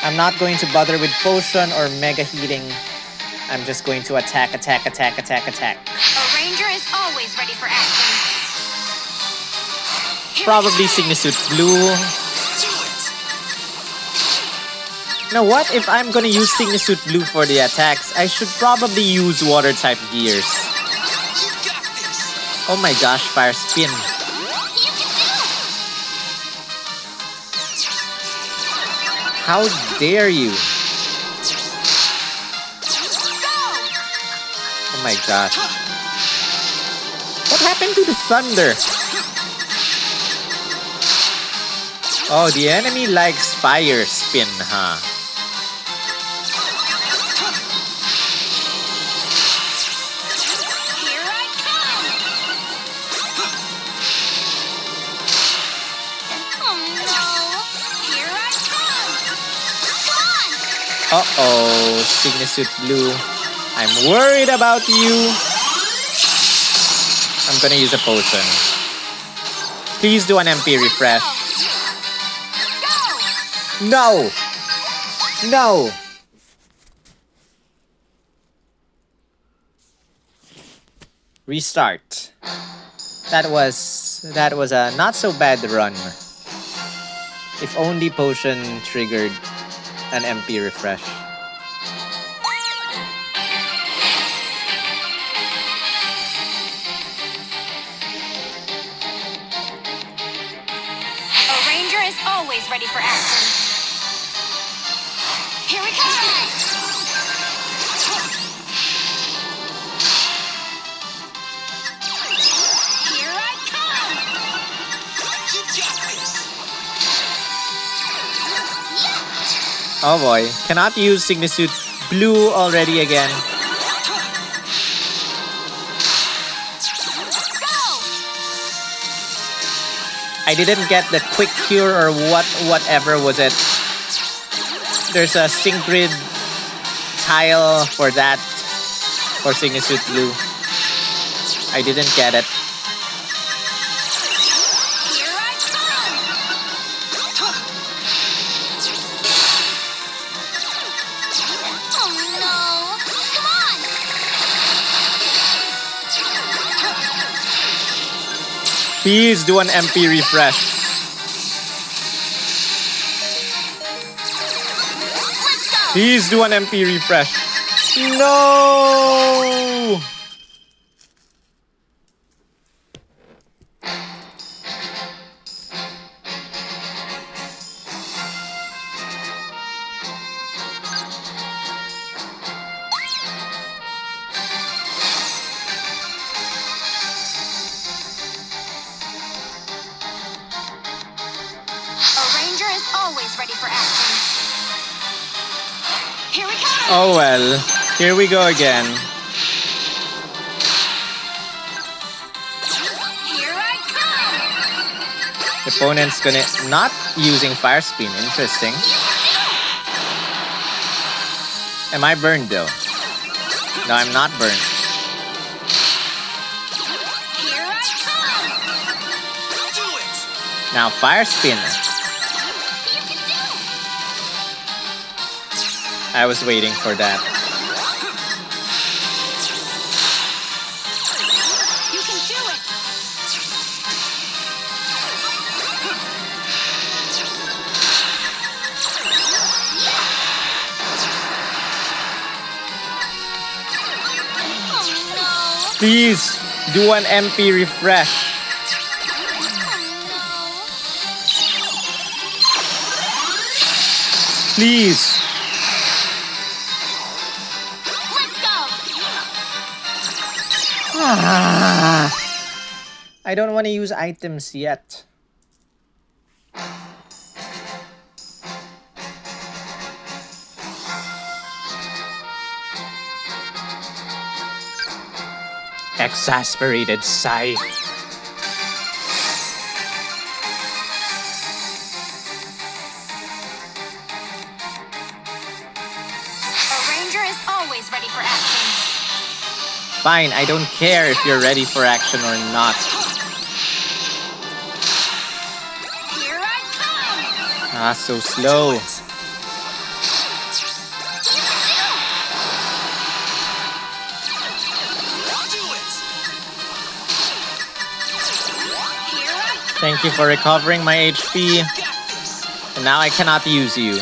I'm not going to bother with potion or mega healing. I'm just going to attack, attack, attack, attack, attack. A ranger is always ready for action. Probably Sygna Suit Blue. Now what? If I'm gonna use Sygna Suit Blue for the attacks, I should probably use water type gears. Oh my gosh, fire spin. How dare you? Oh my gosh. What happened to the thunder? Oh, the enemy likes fire spin, huh? Uh-oh, Suit Blue. I'm worried about you. I'm gonna use a potion. Please do an MP refresh. No! No! Restart. That was that was a not so bad run. If only potion triggered an MP refresh. Oh boy, cannot use Suit Blue already again. I didn't get the quick cure or what whatever was it. There's a Sync Grid tile for that for Suit Blue. I didn't get it. Please do an MP refresh. Please do an MP refresh. No! Here we go again. Here I come! The opponent's gonna not using fire spin. Interesting. Am I burned though? No, I'm not burned. Here I come! Do it. Now fire spin. You can do it! I was waiting for that. Please do an MP refresh. Please. Go! Ah. I don't want to use items yet. Exasperated sigh. A ranger is always ready for action. Fine, I don't care if you're ready for action or not. Here I come! Ah, so slow. Thank you for recovering my HP. And now I cannot use you.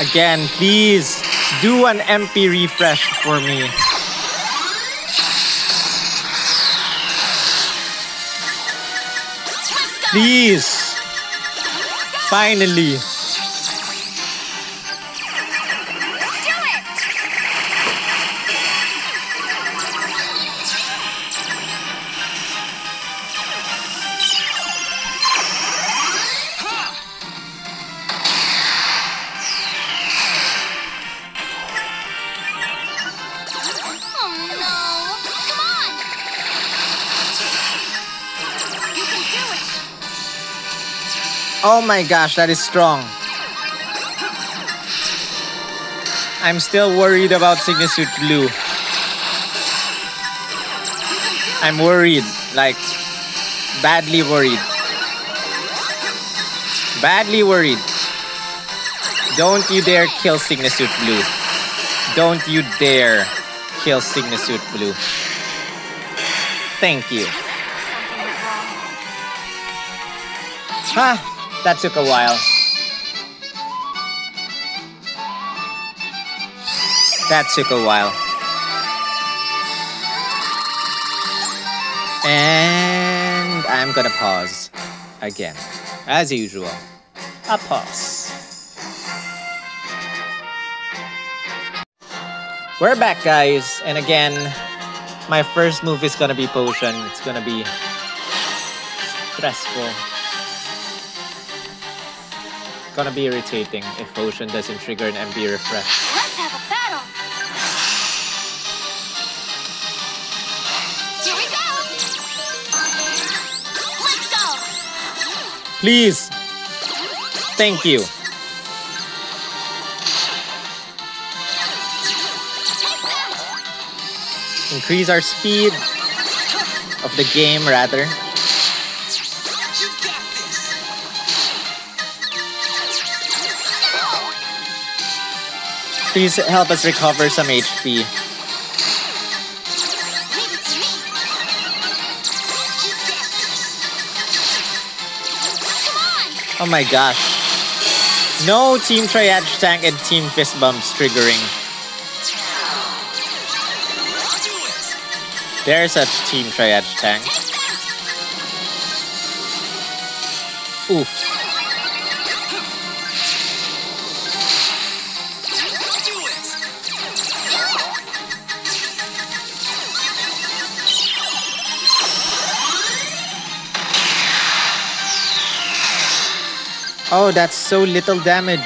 Again, please do an MP refresh for me. Please. Finally. Oh my gosh, that is strong. I'm still worried about Suit Blue. I'm worried, like badly worried. Badly worried. Don't you dare kill Suit Blue. Don't you dare kill Suit Blue. Thank you. Ha! That took a while. That took a while. And I'm gonna pause again. As usual. A pause. We're back, guys. And again, my first move is gonna be potion. It's gonna be stressful. Gonna be irritating if potion doesn't trigger an MP refresh. Let's have a battle. Here we go. Let's go. Please. Thank you. Increase our speed of the game, rather. Please help us recover some HP. Oh my gosh. No Team Triage Tank and Team Fist Bumps triggering. There's a Team Triage Tank. Oof. Oh, that's so little damage.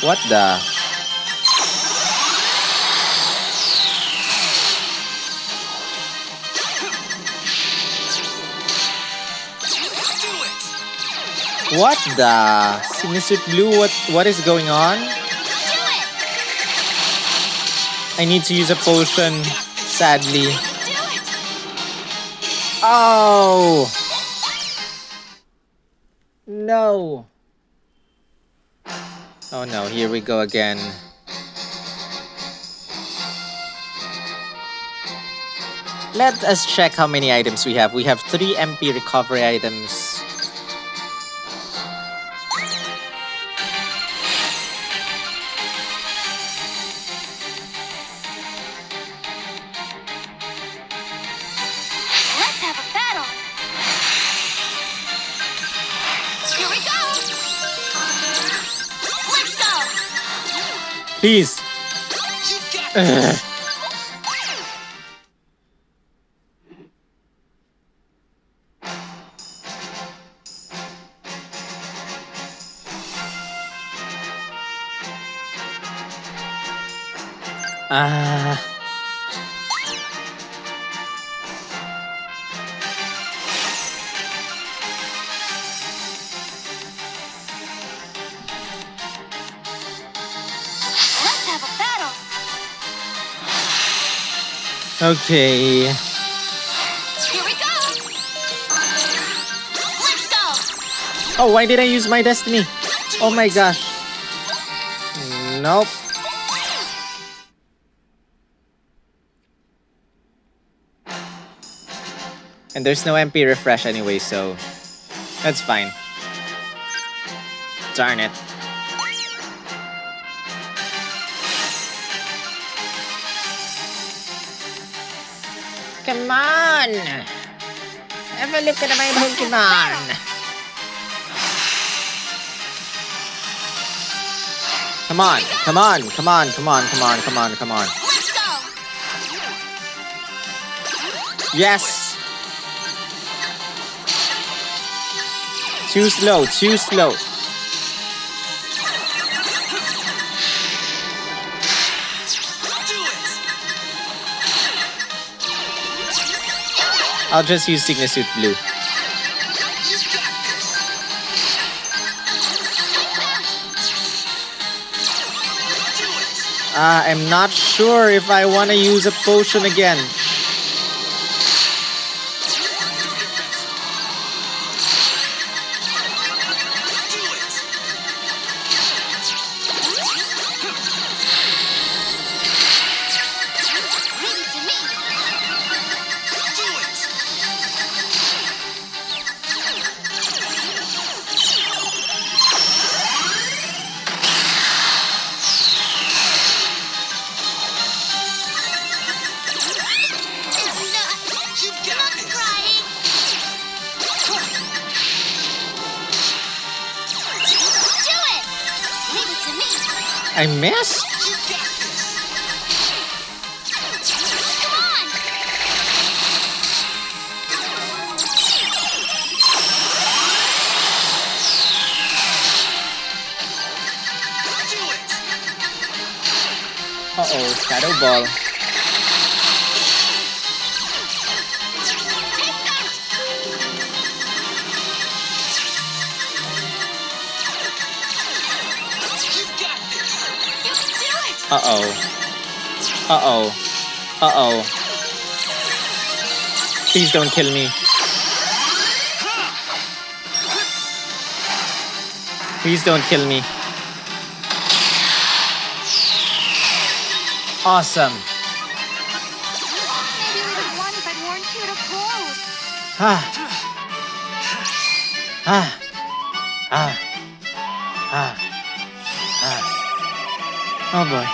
What the? What the? Sygna Suit Blue, what what is going on? I need to use a potion, sadly. Oh! No! Oh no, here we go again. Let us check how many items we have. We have 3 MP recovery items. Go. Okay. Here we go. Let's go. Oh, why did I use my destiny? Oh my gosh. Nope. And there's no MP refresh anyway, so that's fine. Darn it. On! Have a look at my Pokemon! Come on, come on, come on, come on, come on, come on, come on. Yes! Too slow, too slow. I'll just use Suit Blue. Uh, I'm not sure if I want to use a potion again. Uh-oh. Uh-oh. Uh-oh. Please don't kill me. Please don't kill me. Awesome. Ah. Ah. Ah. Oh boy.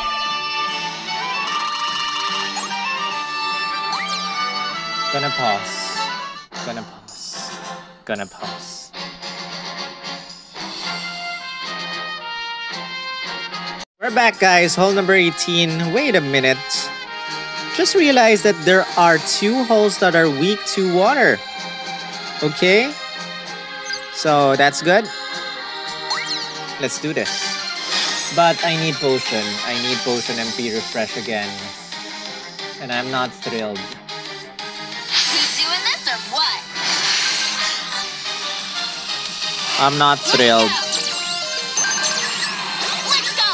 Gonna pause. Gonna pause. Gonna pause. We're back, guys. Hall number 18. Wait a minute. Just realized that there are two holes that are weak to water. Okay? So that's good. Let's do this. But I need potion. I need potion MP refresh again. And I'm not thrilled. Who's doing this or what? I'm not thrilled. Let's go.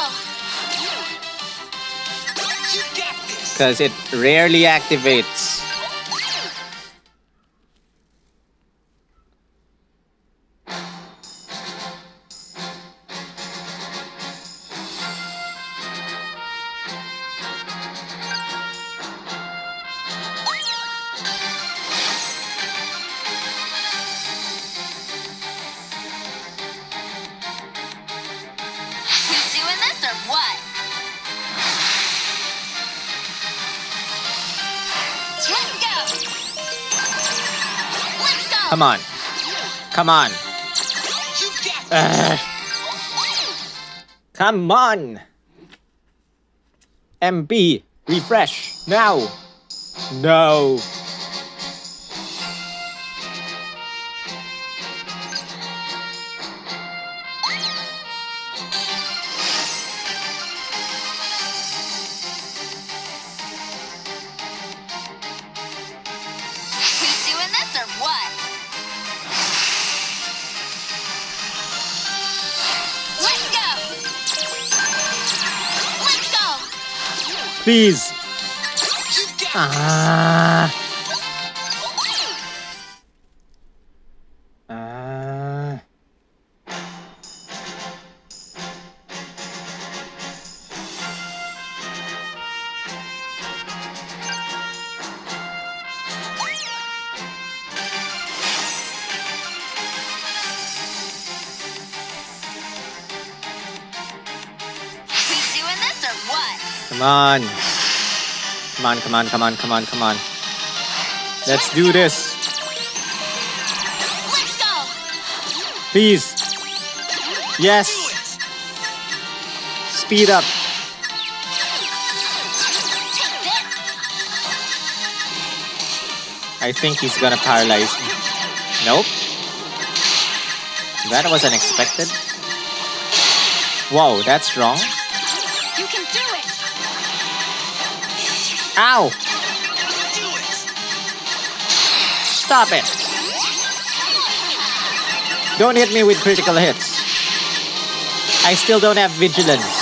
You got this. Because it rarely activates. Come on. Ugh. Come on. MB, refresh now. No. Please. Ah. Come on, come on, come on, come on. Let's do this. Please. Yes. Speed up. I think he's gonna paralyze me. Nope. That was unexpected. Whoa, that's wrong. Ow! Stop it. Don't hit me with critical hits. I still don't have vigilance.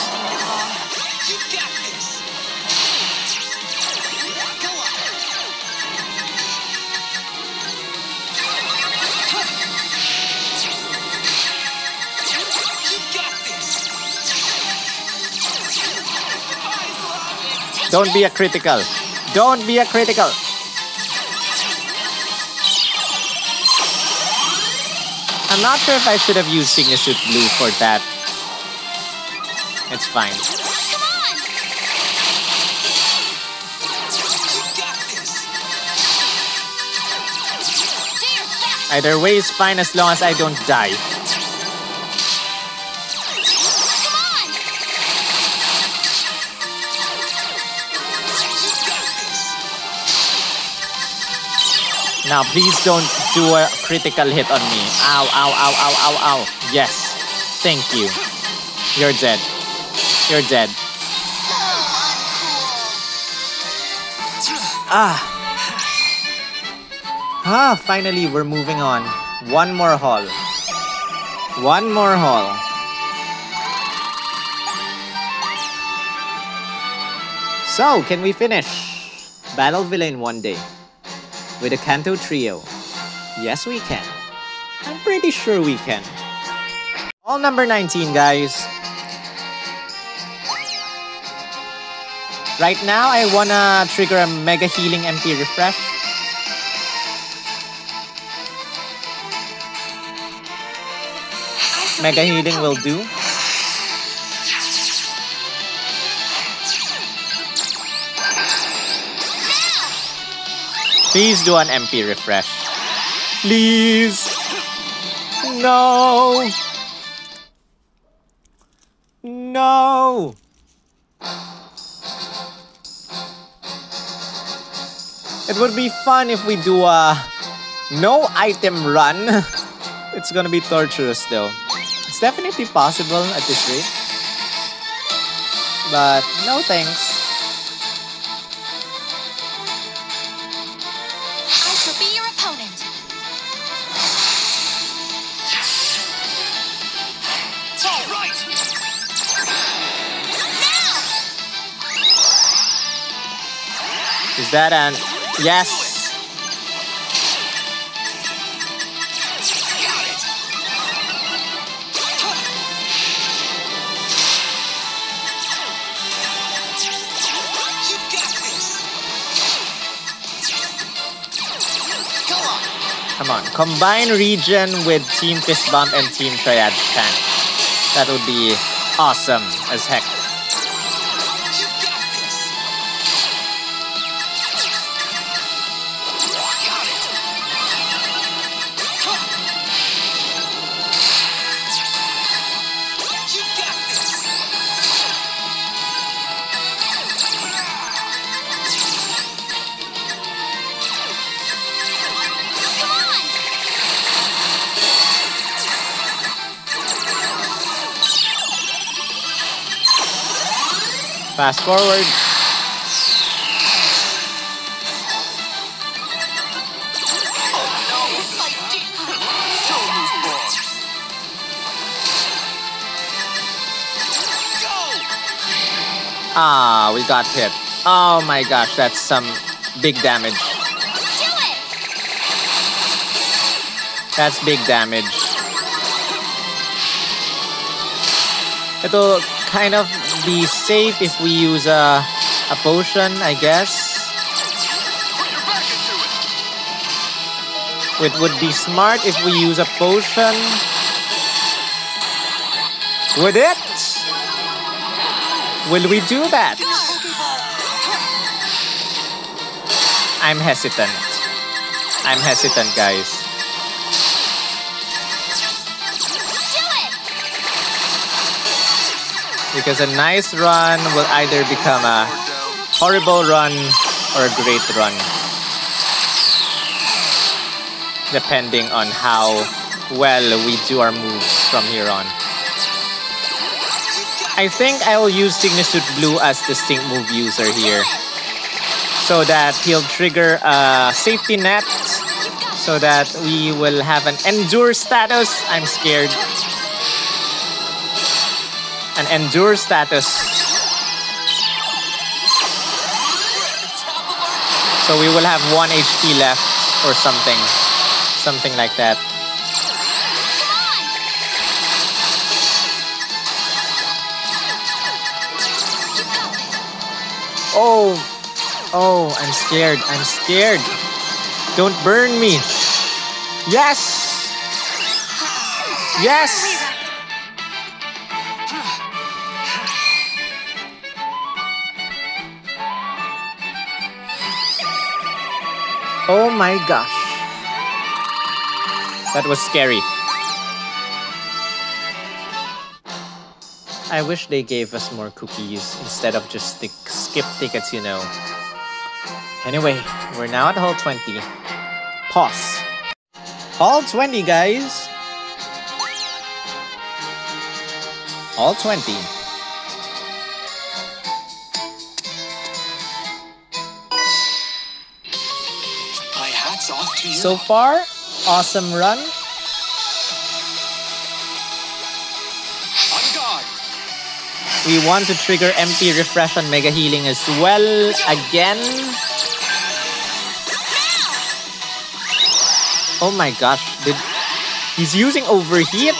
Don't be a critical. Don't be a critical. I'm not sure if I should have used Sygna Suit Blue for that. It's fine. Either way is fine as long as I don't die. Now, please don't do a critical hit on me. Ow, ow, ow, ow, ow, ow. Yes. Thank you. You're dead. You're dead. Ah. Ah, finally, we're moving on. One more hall. One more hall. So, can we finish Battle Villa in one day? With the Kanto trio? Yes, we can. I'm pretty sure we can. All number 19, guys. Right now, I wanna trigger a Mega Healing MP Refresh. Mega Healing will do. Please do an MP refresh. Please. No. No. It would be fun if we do a no item run. It's gonna be torturous though. It's definitely possible at this rate. But no thanks. An yes? Come on, combine region with Team Fist Bump and Team Triage Tank. That would be awesome as heck. Fast forward. Ah, we got hit. Oh my gosh, that's some big damage. That's big damage. It'll kind of be safe if we use a, a potion, I guess. It would be smart if we use a potion. Would it? Will we do that? I'm hesitant. I'm hesitant, guys. Because a nice run will either become a horrible run or a great run. Depending on how well we do our moves from here on. I think I will use Sygna Suit Blue as the sync move user here. So that he'll trigger a safety net so that we will have an endure status. I'm scared. An endure status. So we will have 1 HP left or something. Something like that. Oh, oh, I'm scared. I'm scared. Don't burn me. Yes. Yes. Oh my gosh. That was scary. I wish they gave us more cookies instead of just the skip tickets, you know. Anyway, we're now at hall 20. Pause. Hall 20, guys. Hall 20. So far, awesome run. We want to trigger MP refresh on Mega Healing as well again. Oh my gosh, did he's using overheat?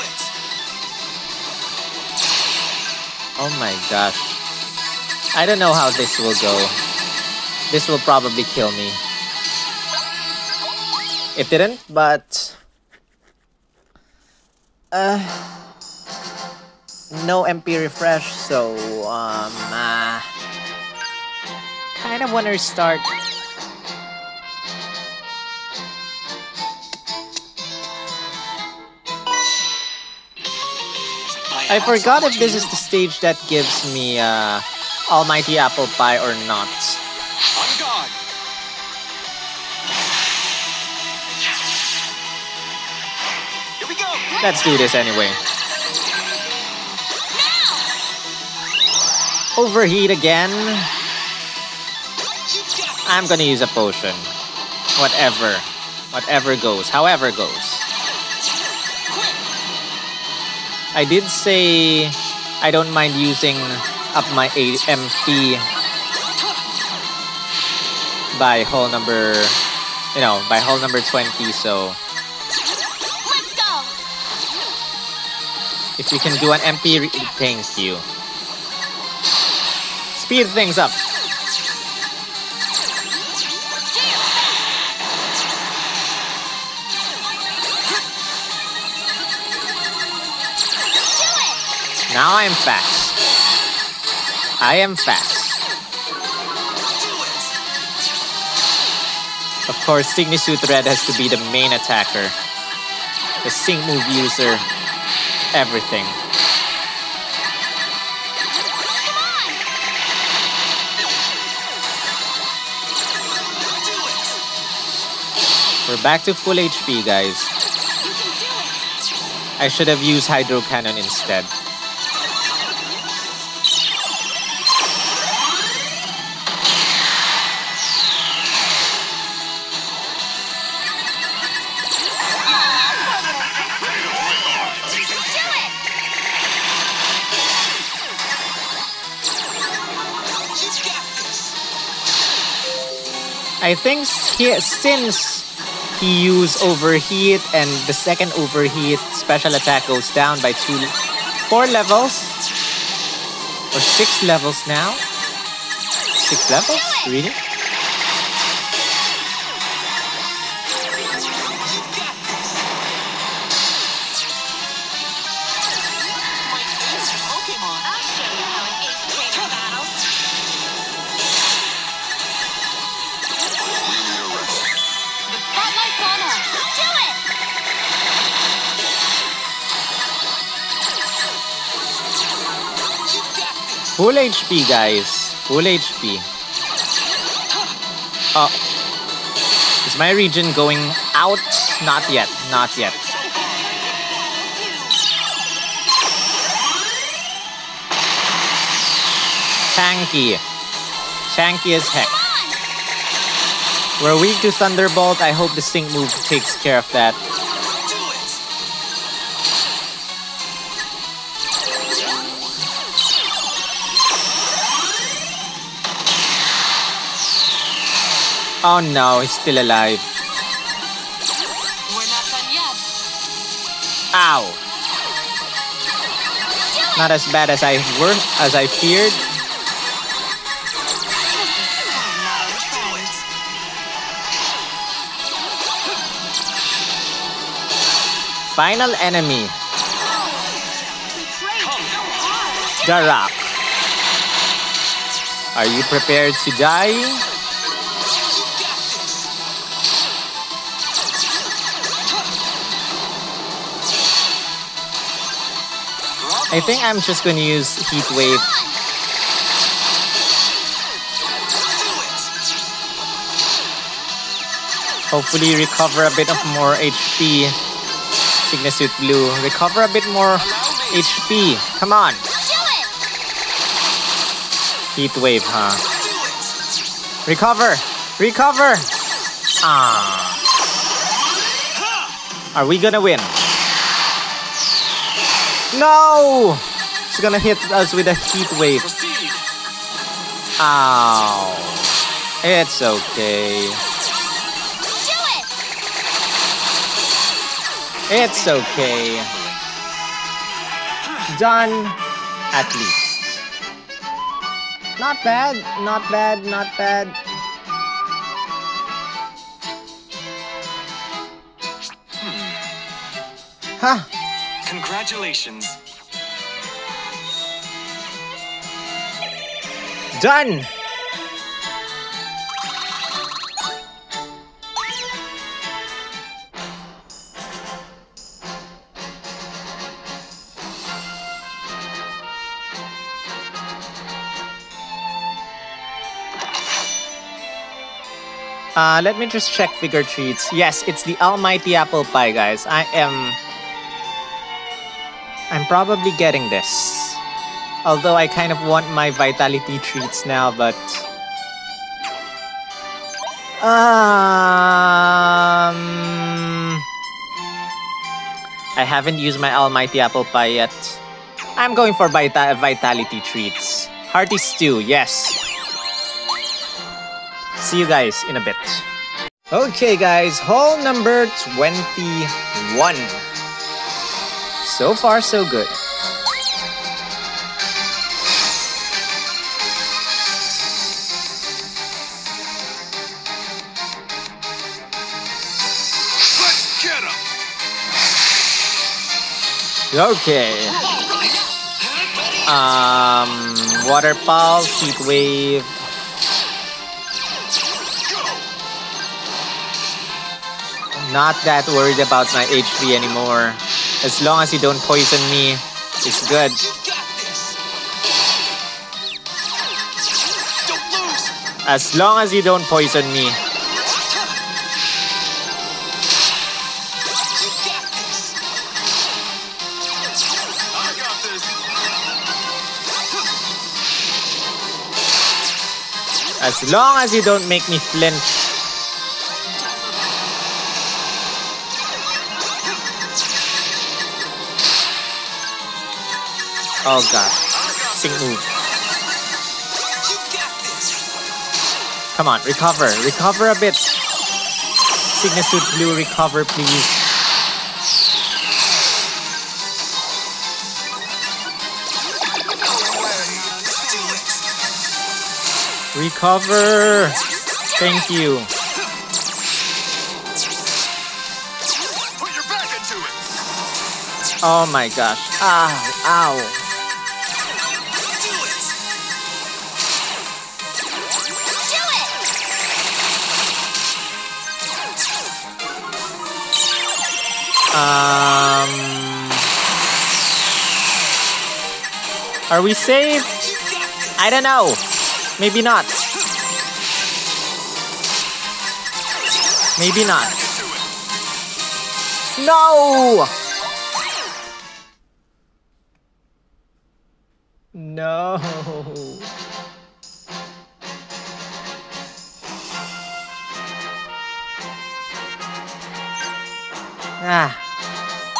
Oh my gosh. I don't know how this will go. This will probably kill me. It didn't, but uh no MP refresh, so um uh, kind of want to restart. I forgot if this is the stage that gives me uh Almighty Apple Pie or not. Let's do this anyway. Overheat again. I'm gonna use a potion. Whatever. Whatever goes. However goes. I did say I don't mind using up my MP by hall number, you know, by hall number 20, so If you can do an MP, re- thank you. Speed things up. Now I am fast. I am fast. Of course, Sygna Suit Red has to be the main attacker. The sync move user. Everything. We're back to full HP, guys. I should have used Hydro Cannon instead. I think he, since he used overheat and the second overheat special attack goes down by two, four levels or six levels now. Six levels, really? Full HP, guys. Full HP. Oh. Uh, is my region going out? Not yet. Not yet. Tanky. Tanky as heck. We're weak to Thunderbolt. I hope the Sync move takes care of that. Oh no, he's still alive. We're not done yet. Ow. Not as bad as I were as I feared. Final enemy, the Rock. Are you prepared to die? I think I'm just gonna use Heat Wave. Hopefully recover a bit of more HP. Sygna Suit Blue. Recover a bit more HP. Come on. Heat Wave, huh? Recover! Recover! Ah. Are we gonna win? No! She's gonna hit us with a heat wave. Ow. It's okay. It's okay. Done. At least. Not bad. Not bad. Not bad. Huh. Congratulations. Done! Uh, let me just check figure treats. Yes, it's the almighty apple pie, guys. I am... I'm probably getting this. Although I kind of want my vitality treats now, but... Um... I haven't used my almighty apple pie yet. I'm going for vita- vitality treats. Hearty stew, yes. See you guys in a bit. Okay, guys, hall number 21. So far, so good. Okay. Um, water pulse, heat wave. Not that worried about my HP anymore. As long as you don't poison me, it's good. As long as you don't poison me. As long as you don't make me flinch. Oh gosh. Sync move. Come on, recover. Recover a bit. Sygna Suit Blue, recover please. Recover. Thank you. Oh my gosh. Ow, ow. Um. Are we safe? I don't know. Maybe not. Maybe not. No!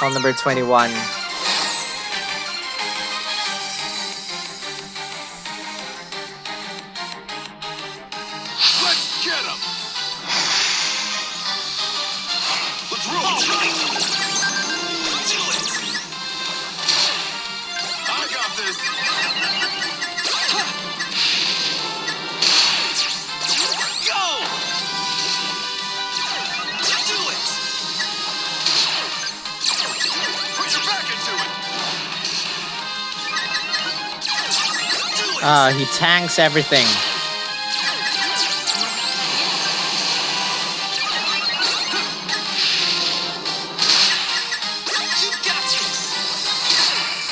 Hall number 21. Tanks everything.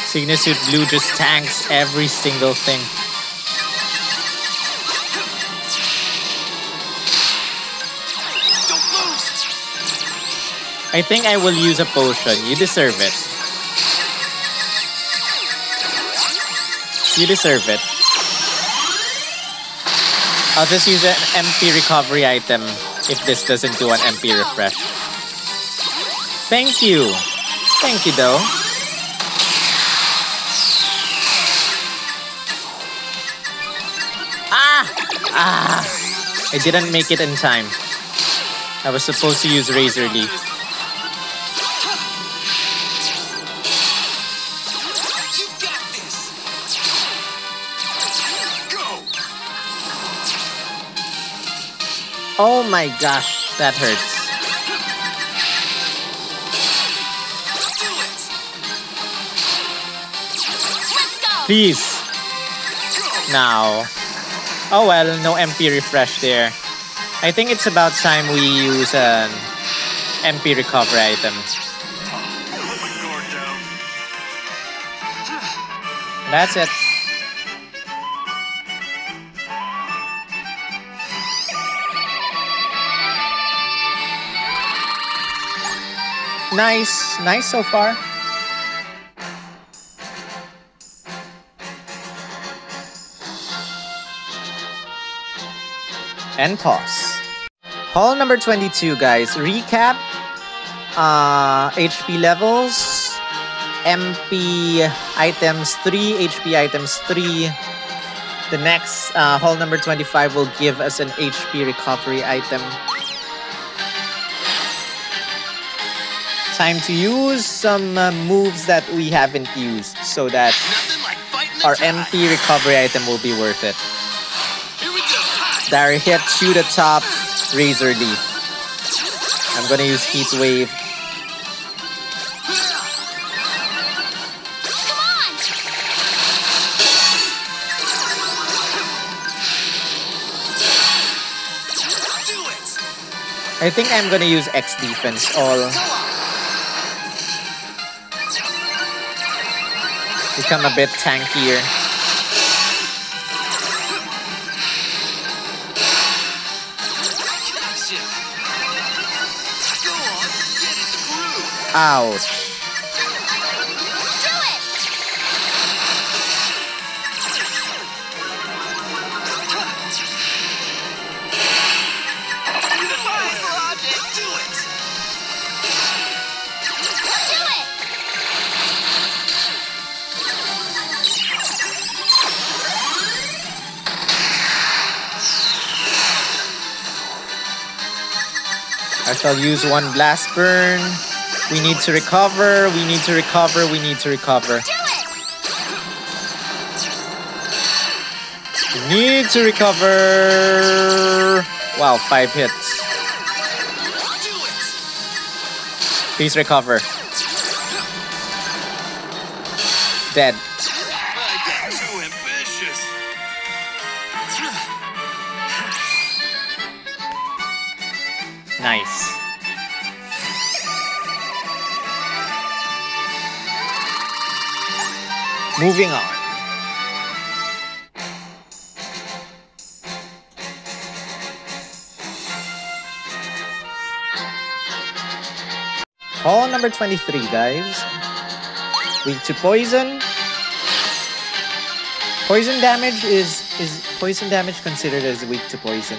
Sygna Suit Blue just tanks every single thing. I think I will use a potion. You deserve it. You deserve it. I'll just use an MP recovery item if this doesn't do an MP refresh. Thank you. Thank you though. Ah! Ah! I didn't make it in time. I was supposed to use Razor Leaf. Oh my gosh, that hurts. Please, now. Oh well, no MP refresh there. I think it's about time we use an MP recovery item. That's it. Nice, nice so far. And pause. Hall number 22, guys. Recap. Uh, HP levels. MP items 3, HP items 3. The next uh, hall number 25 will give us an HP recovery item. Time to use some uh, moves that we haven't used so that like our. MP recovery item will be worth it. Here we go. Ha! Dire hit, shoot at top, Razor Leaf. I'm gonna use Heat Wave. Come on. Do it! I think I'm gonna use X defense all. Become a bit tankier. Ouch. I shall use one blast burn. We need to recover. We need to recover. We need to recover. We need to recover. Wow, five hits. Please recover. Dead. Moving on. Hall number 23, guys. Weak to poison. Poison damage is is poison damage considered as weak to poison.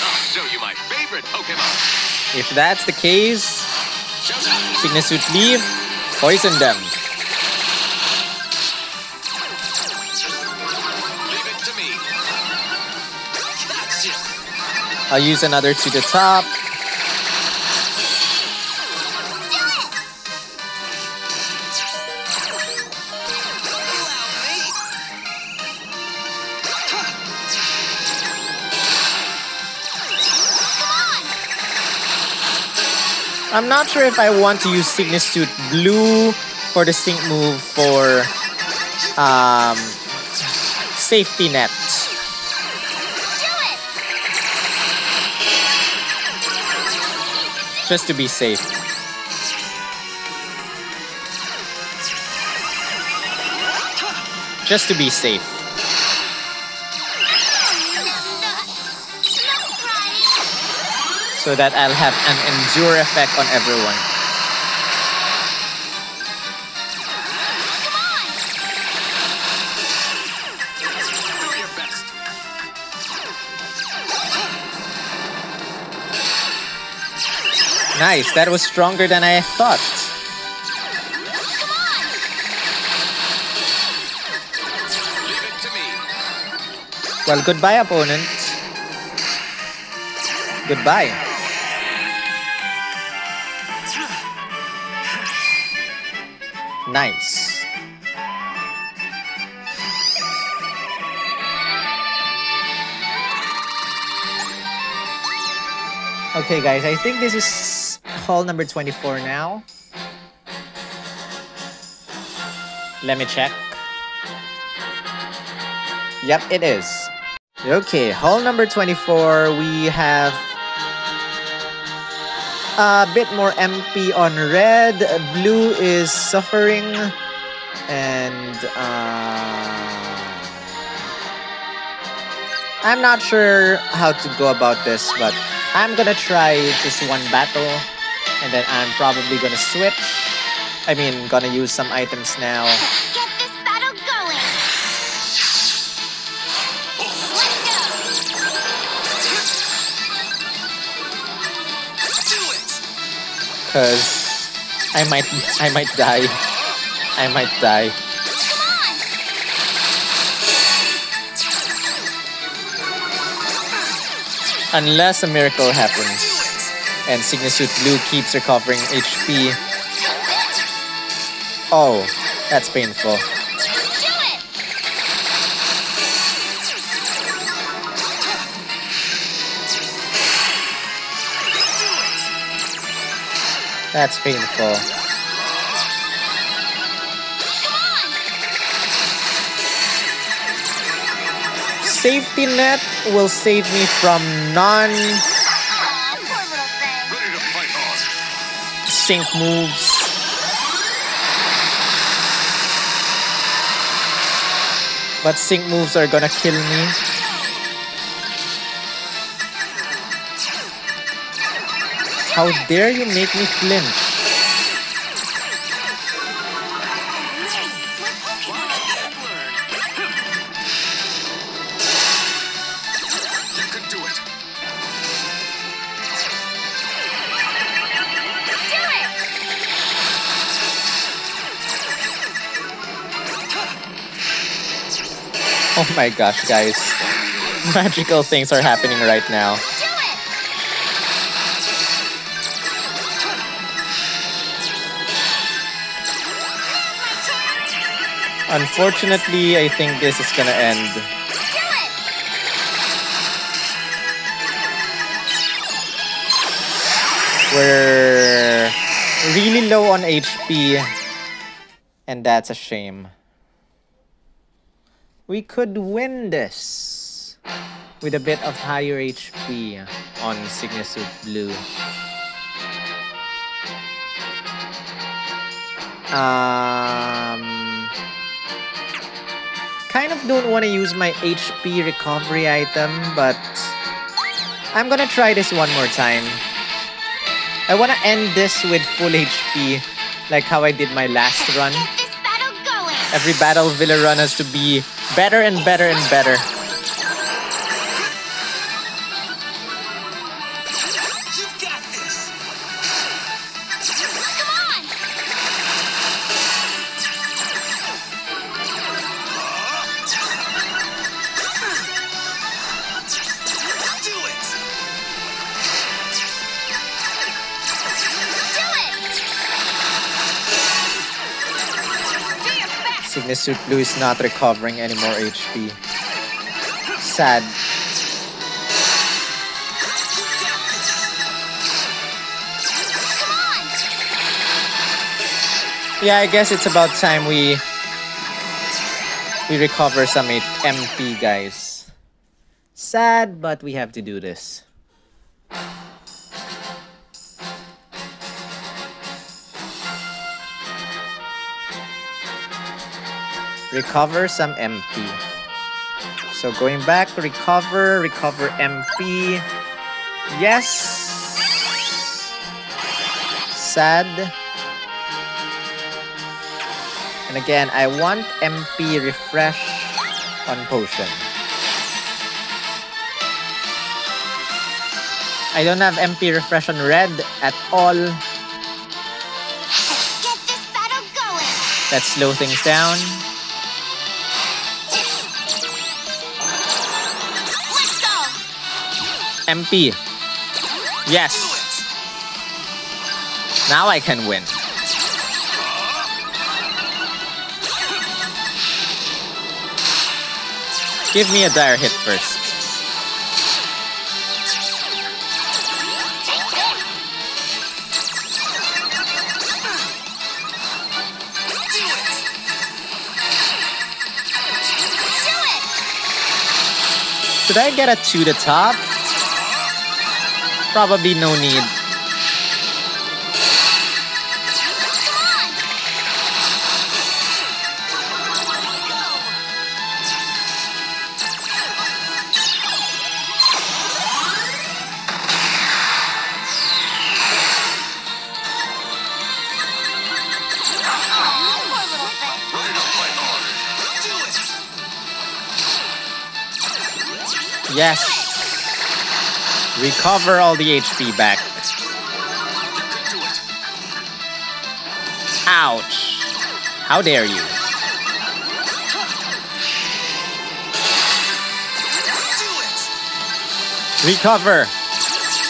I'll show you my favorite Pokemon. If that's the case, Showtime. Sygna Suit Leaf, poison them. Leave it to me. Gotcha. I'll use another to the top. I'm not sure if I want to use Sygna Suit Blue for the sync move for um, safety net. Just to be safe. Just to be safe. So that I'll have an endure effect on everyone. Nice, that was stronger than I thought. Well, goodbye, opponent. Goodbye. Nice. Okay, guys, I think this is hall number 24 now. Let me check. Yep, it is. Okay, hall number 24, we have a bit more MP on red. Blue is suffering. And uh, I'm not sure how to go about this, but I'm gonna try just one battle. And then I'm probably gonna switch. I mean, gonna use some items now. Cause I might I might die. I might die. Unless a miracle happens and Sygna Suit Blue keeps recovering HP. Oh, that's painful. That's painful. Safety net will save me from non sync moves. But sync moves are gonna kill me. How dare you make me flinch? Oh my gosh, guys. Magical things are happening right now. Unfortunately, I think this is gonna end. We're really low on HP, and that's a shame. We could win this with a bit of higher HP on Sygna Suit Blue. Um, kind of don't want to use my HP recovery item, but I'm gonna try this one more time. I want to end this with full HP, like how I did my last run. Battle. Every battle Villa run has to be better and better and better. Blue is not recovering any more HP. Sad. Yeah, I guess it's about time we we recover some MP, guys. Sad, but we have to do this. Recover some MP. So going back, recover, recover MP. Yes. Sad. And again, I want MP refresh on potion. I don't have MP refresh on red at all. Let's get this battle going! Let's slow things down. MP. Yes. Now I can win. Give me a dire hit first. Should I get a to the top? Probably no need. Come Recover all the HP back. Ouch. How dare you? Recover.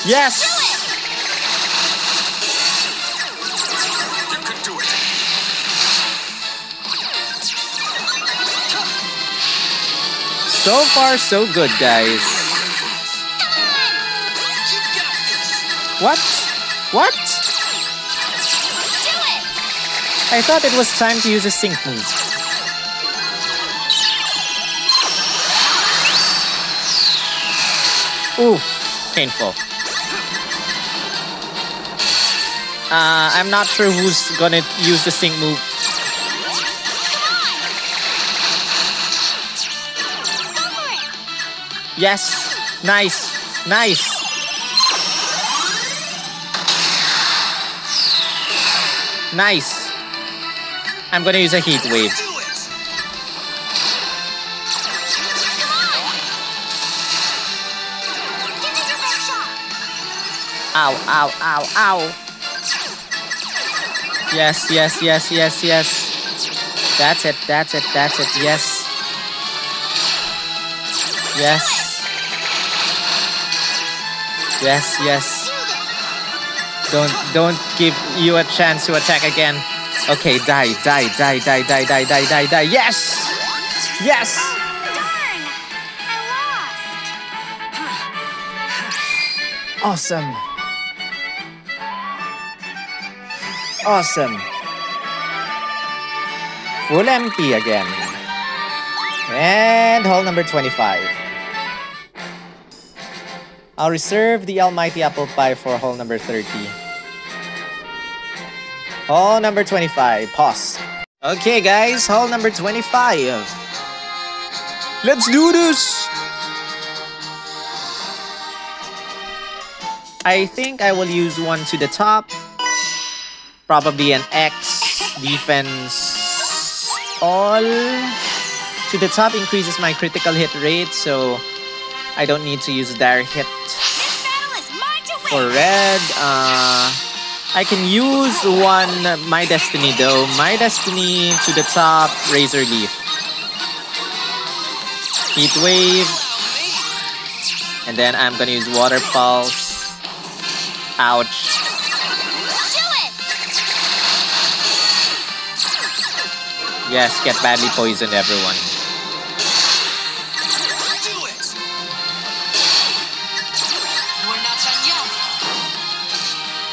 Yes. So far, so good, guys. What? What? I thought it was time to use a sync move. Oof, painful. Uh, I'm not sure who's gonna use the sync move. Yes, nice, nice. Nice. I'm gonna use a heat wave. Ow, ow, ow, ow. Yes, yes, yes, yes, yes. That's it, that's it, that's it, yes. Yes. Yes, yes. Don't don't give you a chance to attack again. Okay, die, die, die, die, die, die, die, die, die. Yes! Yes! Awesome. Awesome. Full MP again. And hall number 25. I'll reserve the almighty apple pie for hall number 30. Hole number 25. Pause. Okay, guys, hole number 25. Let's do this! I think I will use one to the top. Probably an X defense all. To the top increases my critical hit rate, so I don't need to use dire hit. For red, uh, I can use one My Destiny though. My Destiny to the top, Razor Leaf. Heat Wave, and then I'm gonna use Water Pulse. Ouch. Yes, get badly poisoned, everyone.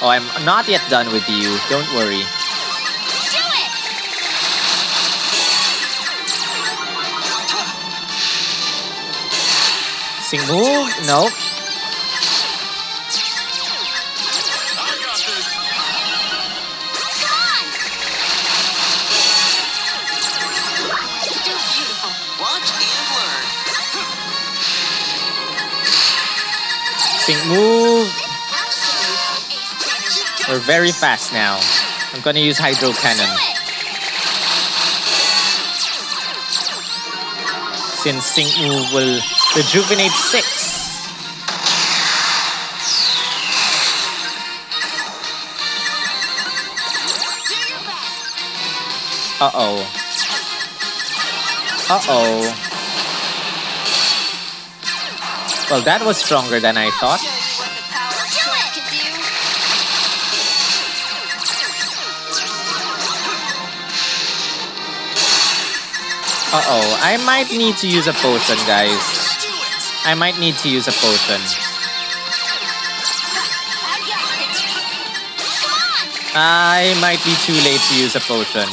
Oh, I'm not yet done with you. Don't worry. Do it! Sync move? Nope. Very fast now. I'm gonna use Hydro Cannon. Since Sync move will rejuvenate 6. Do your best. Uh-oh. Uh-oh. Well, that was stronger than I thought. Uh-oh. I might need to use a potion, guys. I might need to use a potion. I might be too late to use a potion.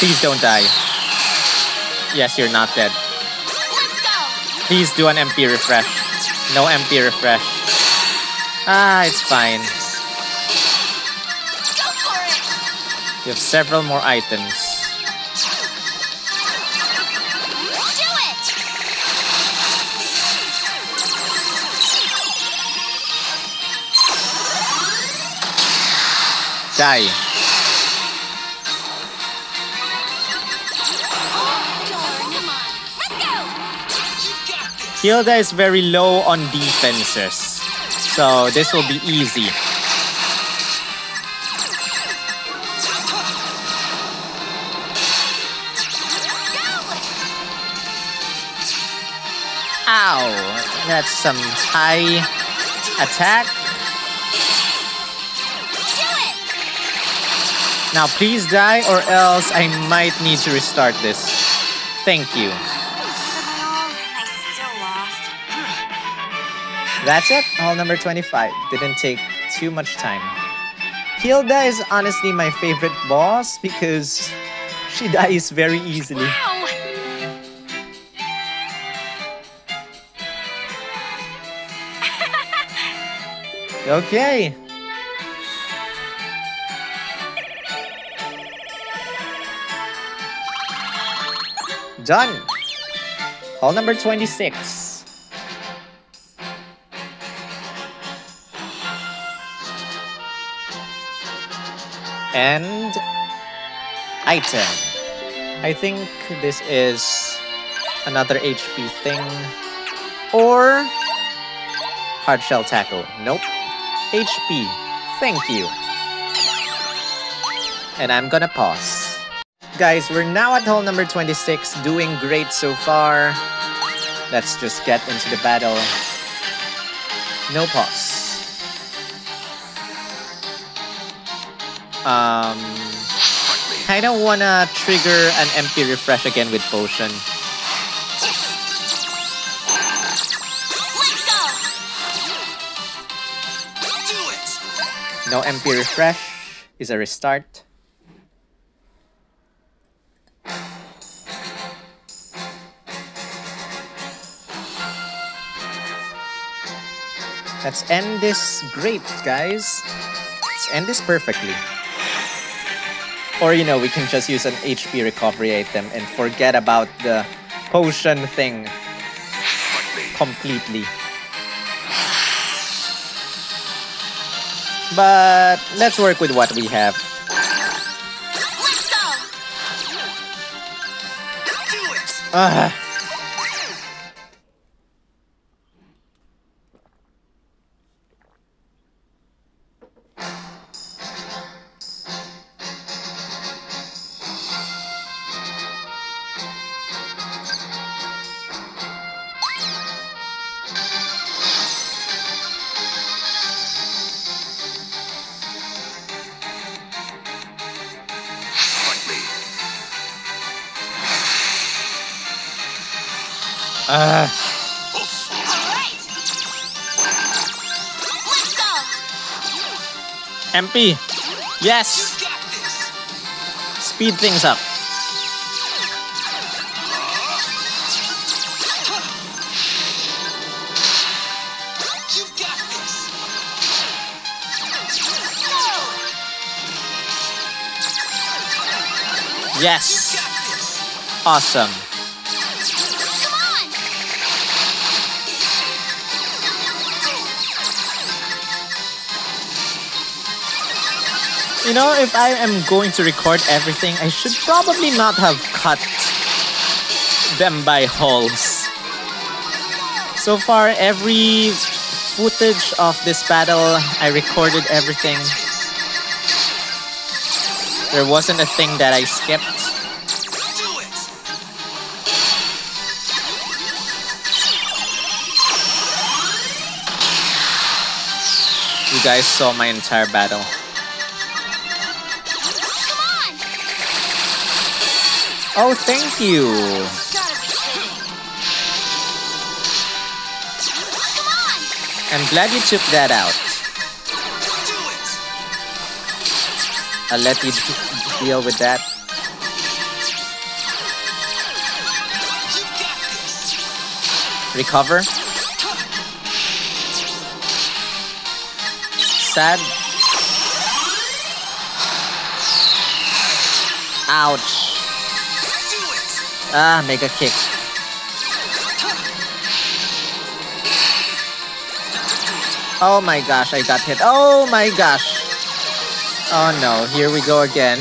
Please don't die. Yes, you're not dead. Please do an MP refresh. No MP refresh. Ah, it's fine. We have several more items. Die. Hilda is very low on defenses. So this will be easy. Ow! That's some high attack. Now please die or else I might need to restart this. Thank you. That's it. Hall number 25. Didn't take too much time. Hilda is honestly my favorite boss because she [LAUGHS] dies very easily. Wow! Okay. Done. Hall number 26. And item. I think this is another HP thing. Or hard shell tackle. Nope. HP. Thank you. And I'm gonna pause. Guys, we're now at hall number 26, doing great so far. Let's just get into the battle. No pause. Um, I don't wanna trigger an MP refresh again with potion. Let's go! Do it! No MP refresh is a restart. Let's end this great, guys. Let's end this perfectly. Or, you know, we can just use an HP recovery item and forget about the potion thing completely. But let's work with what we have. Let's go! Do it! Ah. MP. Yes. Speed things up. Yes. Awesome. You know, if I am going to record everything, I should probably not have cut them by holes. So far, every footage of this battle, I recorded everything. There wasn't a thing that I skipped. You guys saw my entire battle. Oh, thank you. I'm glad you took that out. I'll let you deal with that. Recover. Sad. Ouch. Ah, mega kick. Oh my gosh, I got hit. Oh my gosh. Oh no, here we go again.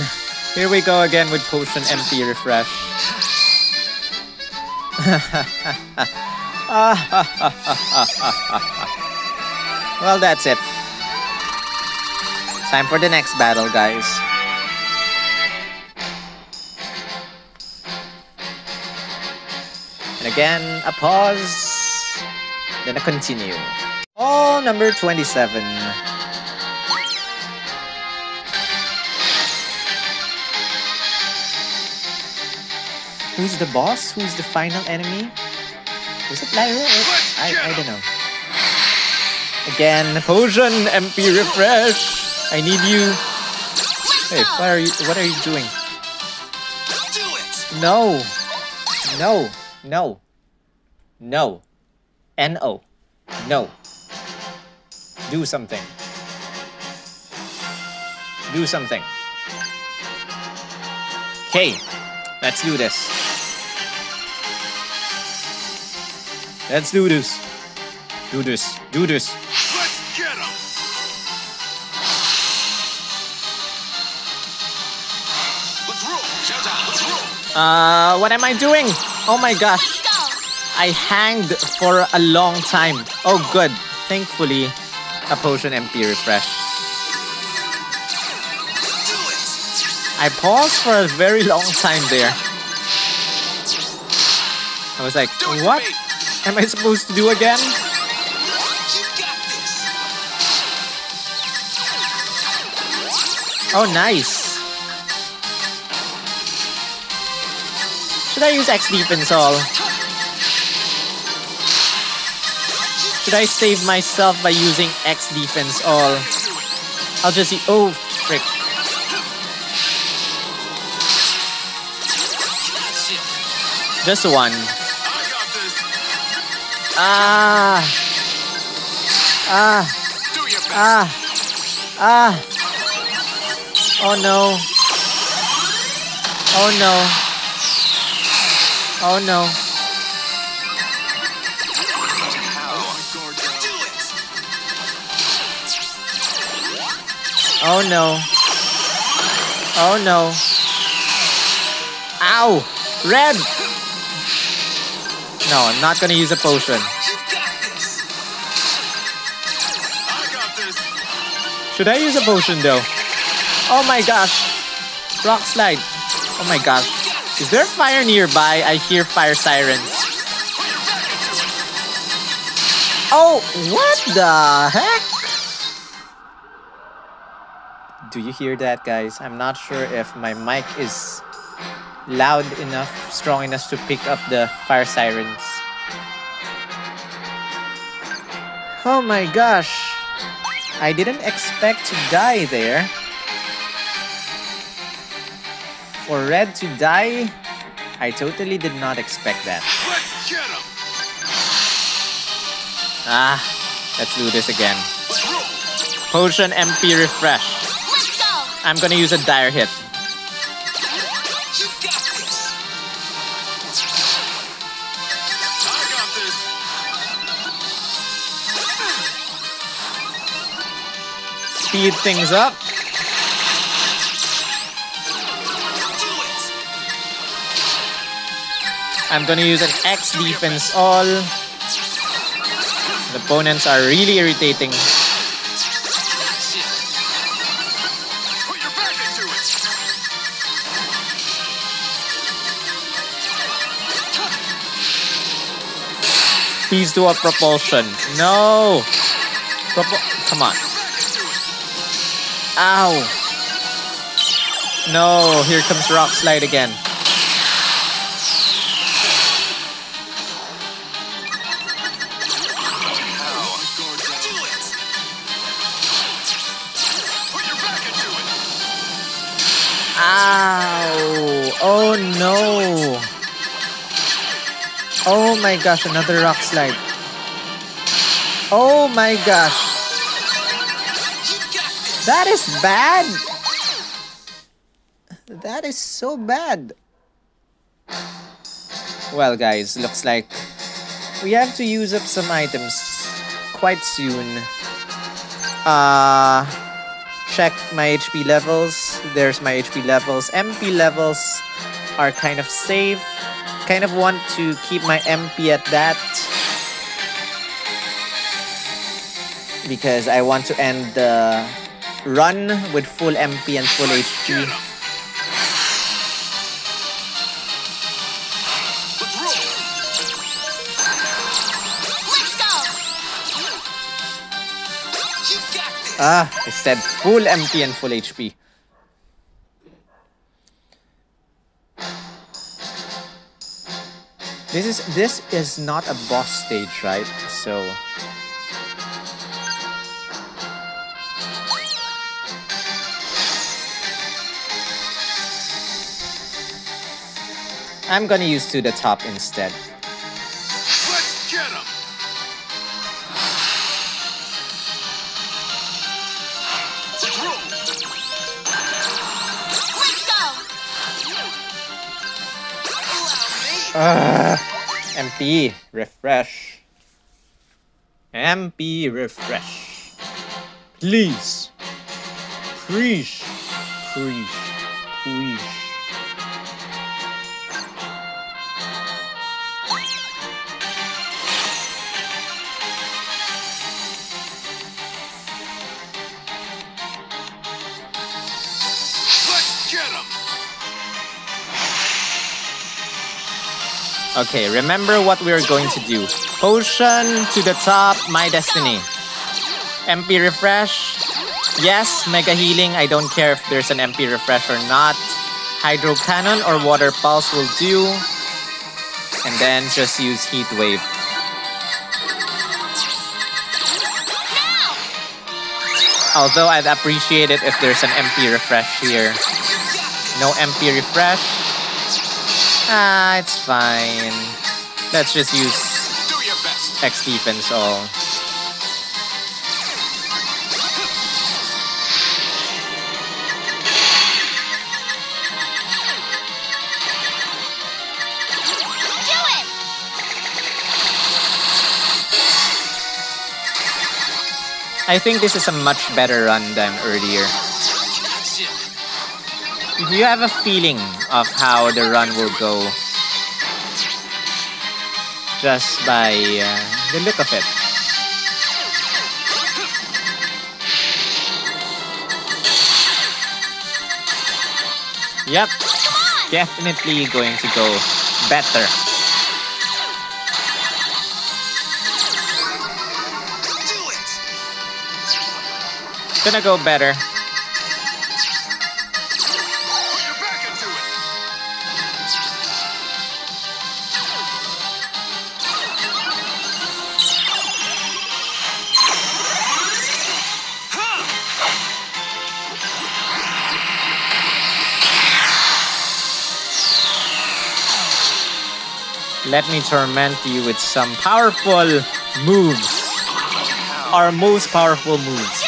Here we go again with potion MP refresh. [LAUGHS] well, that's it. Time for the next battle, guys. Again, a pause, then a continue. Oh, number 27. Who's the boss? Who's the final enemy? Is it Lyra? or- I, I don't know. Again, potion, MP refresh. I need you. Hey, what are you? What are you doing? No, no, no, no, no, no. Do something. Do something. Okay, let's do this. Let's do this. Do this. Do this. Let's get him. Let's roll. Showtime. Let's roll. Uh, what am I doing? Oh my gosh. I hanged for a long time. Oh, good. Thankfully, a potion MP refresh. I paused for a very long time there. I was like, Do it for what am I supposed to do again? You got this. Oh, nice. Should I use X defense all? Should I save myself by using X defense all? I'll just see. Oh, frick. Just one. Ah. Ah. Ah. Ah. Oh no. Oh no. Oh no. Oh no. Oh no. Ow! Red! No, I'm not gonna use a potion. Should I use a potion though? Oh my gosh. Rock slide. Oh my gosh. Is there fire nearby? I hear fire sirens. Oh, what the heck? Do you hear that, guys? I'm not sure if my mic is loud enough, strong enough to pick up the fire sirens. Oh my gosh. I didn't expect to die there. For red to die, I totally did not expect that. Let's get him. Ah, let's do this again. Potion MP refresh. I'm gonna use a dire hit. Speed things up. I'm gonna use an X defense all. The opponents are really irritating. Please do a propulsion. No! Propo- Come on. Ow! No, here comes Rock Slide again. Ow! Oh no! Oh my gosh, another Rock Slide. Oh my gosh, that is bad! That is so bad. Well, guys, looks like we have to use up some items quite soon. Uh, check my HP levels. There's my HP levels. MP levels are kind of safe. Kind of want to keep my MP at that. Because I want to end the run with full MP and full HP. get him. Let's roll. Let's go! You got this. Ah, I said full MP and full HP. This is this is not a boss stage, right? So I'm gonna use to the top instead. Me. Ah, MP refresh. MP refresh. Please. Please. Please. Please. Okay, remember what we are going to do. Potion to the top, my destiny. MP refresh. Yes, mega healing. I don't care if there's an MP refresh or not. Hydro cannon or water pulse will do. And then just use heat wave. Although I'd appreciate it if there's an MP refresh here. No MP refresh. Ah, it's fine. Let's just use X defense all. I think this is a much better run than earlier. Do you have a feeling of how the run will go? Just by uh, the look of it. Yep, definitely going to go better. Gonna go better. Let me torment you with some powerful moves. Our most powerful moves.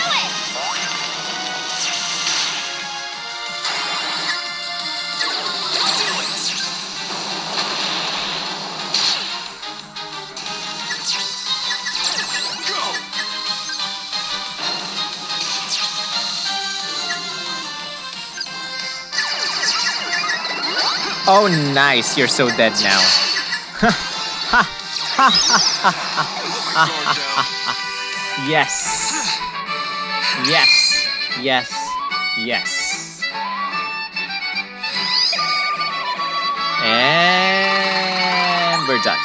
Oh, nice. You're so dead now. [LAUGHS] Yes. Yes. Yes. Yes. And we're done.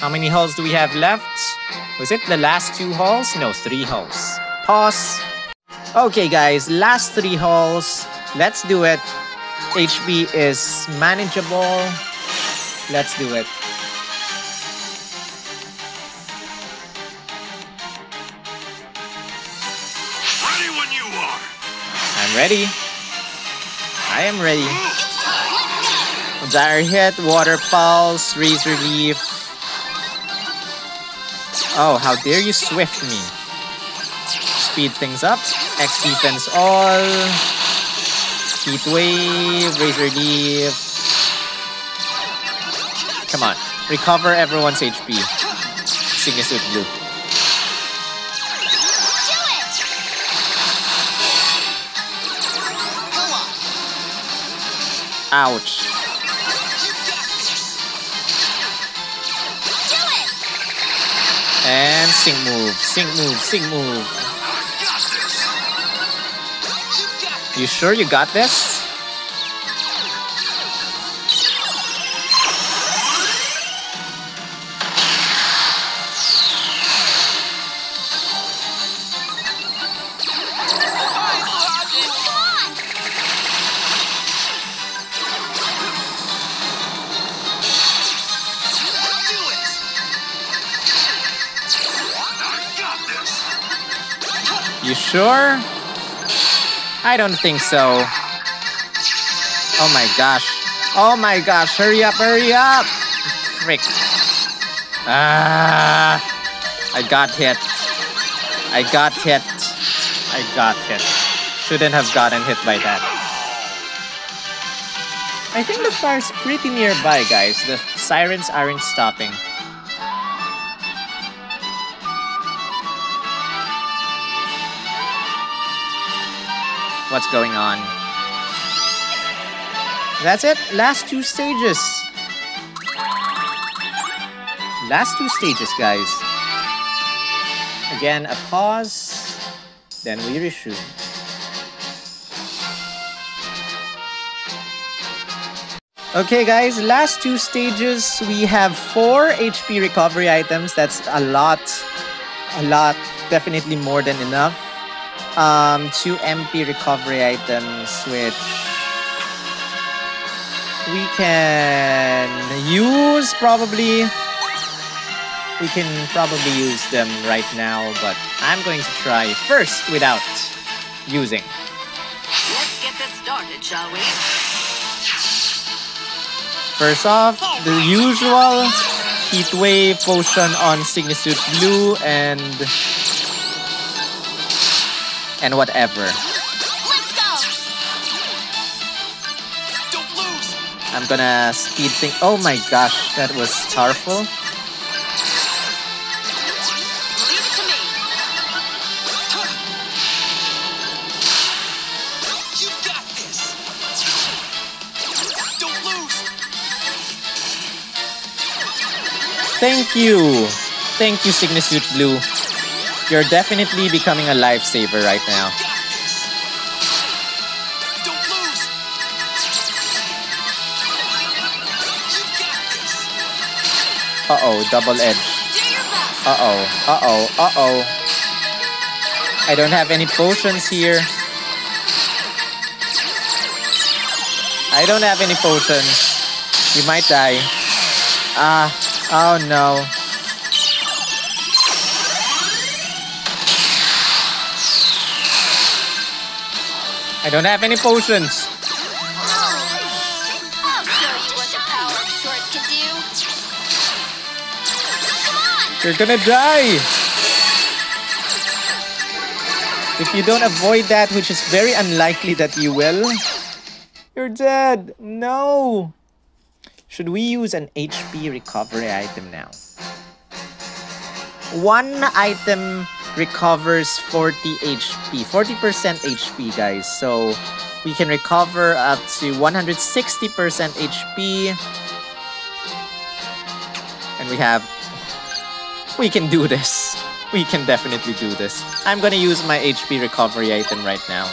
How many halls do we have left? Was it the last two halls? No, three halls. Pause. Okay, guys, last three halls. Let's do it. HP is manageable. Let's do it. Ready when you are. I'm ready. I am ready. Dire hit, water pulse, razor leaf. Oh, how dare you swift me? Speed things up. X defense all. Heat wave, razor leaf. Come on, recover everyone's HP. Signature blue. Ouch. And sync move, sync move, sync move. You sure you got this? You sure? I don't think so. Oh my gosh. Oh my gosh, hurry up, hurry up! Frick. Ah, I got hit. I got hit. I got hit. Shouldn't have gotten hit by that. I think the fire's pretty nearby, guys. The sirens aren't stopping. What's going on? That's it. Last two stages. Last two stages, guys. Again, a pause. Then we resume. Okay, guys, last two stages. We have four HP recovery items. That's a lot. A lot. Definitely more than enough. Um, two MP recovery items, which we can use probably. We can probably use them right now, but I'm going to try first without using. Let's get this started, shall we? First off, the usual heat wave potion on Sygna Suit Blue and and whatever. Let's go! Don't lose. I'm gonna speed thing. Oh my gosh, that was powerful. Leave it to me. You got this. Thank you. Thank you, Sygna Suit Blue. You're definitely becoming a lifesaver right now. Uh oh, double edge. Uh oh, uh oh, uh oh. I don't have any potions here. I don't have any potions. You might die. Ah, oh no. I don't have any potions. You're gonna die! If you don't avoid that, which is very unlikely that you will, you're dead! No! Should we use an HP recovery item now? One item recovers 40 HP, 40% HP, guys. So we can recover up to 160% HP. And we have we can do this. We can definitely do this. I'm gonna use my HP recovery item right now.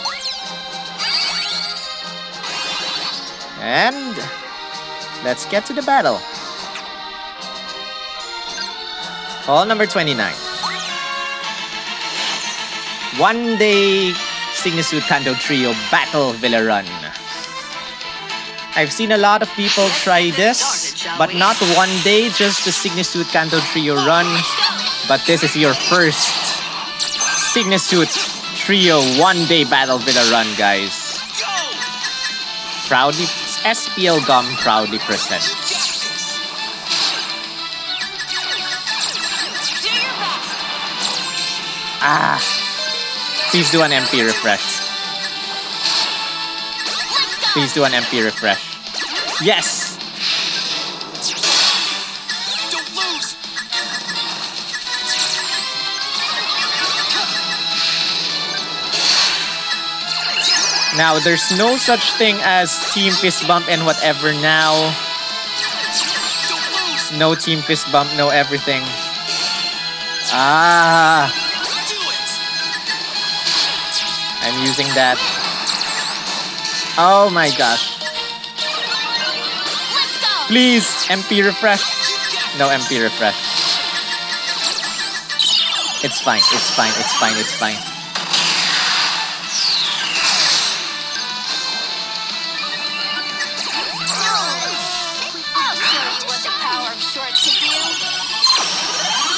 And let's get to the battle. Hall number 29. One day Sygna Suit Kanto Trio Battle Villa Run. I've seen a lot of people try this, but not one day, just the Sygna Suit Kanto Trio run. But this is your first Sygna Suit Trio one day Battle Villa run, guys. Proudly, SPLgum proudly presents. Ah, please do an MP refresh. Please do an MP refresh. Yes! Now, there's no such thing as Team Fist Bump and whatever now. No Team Fist Bump, no everything. Ah, I'm using that. Oh my gosh. Please, MP refresh. No MP refresh. It's fine, it's fine, it's fine, it's fine.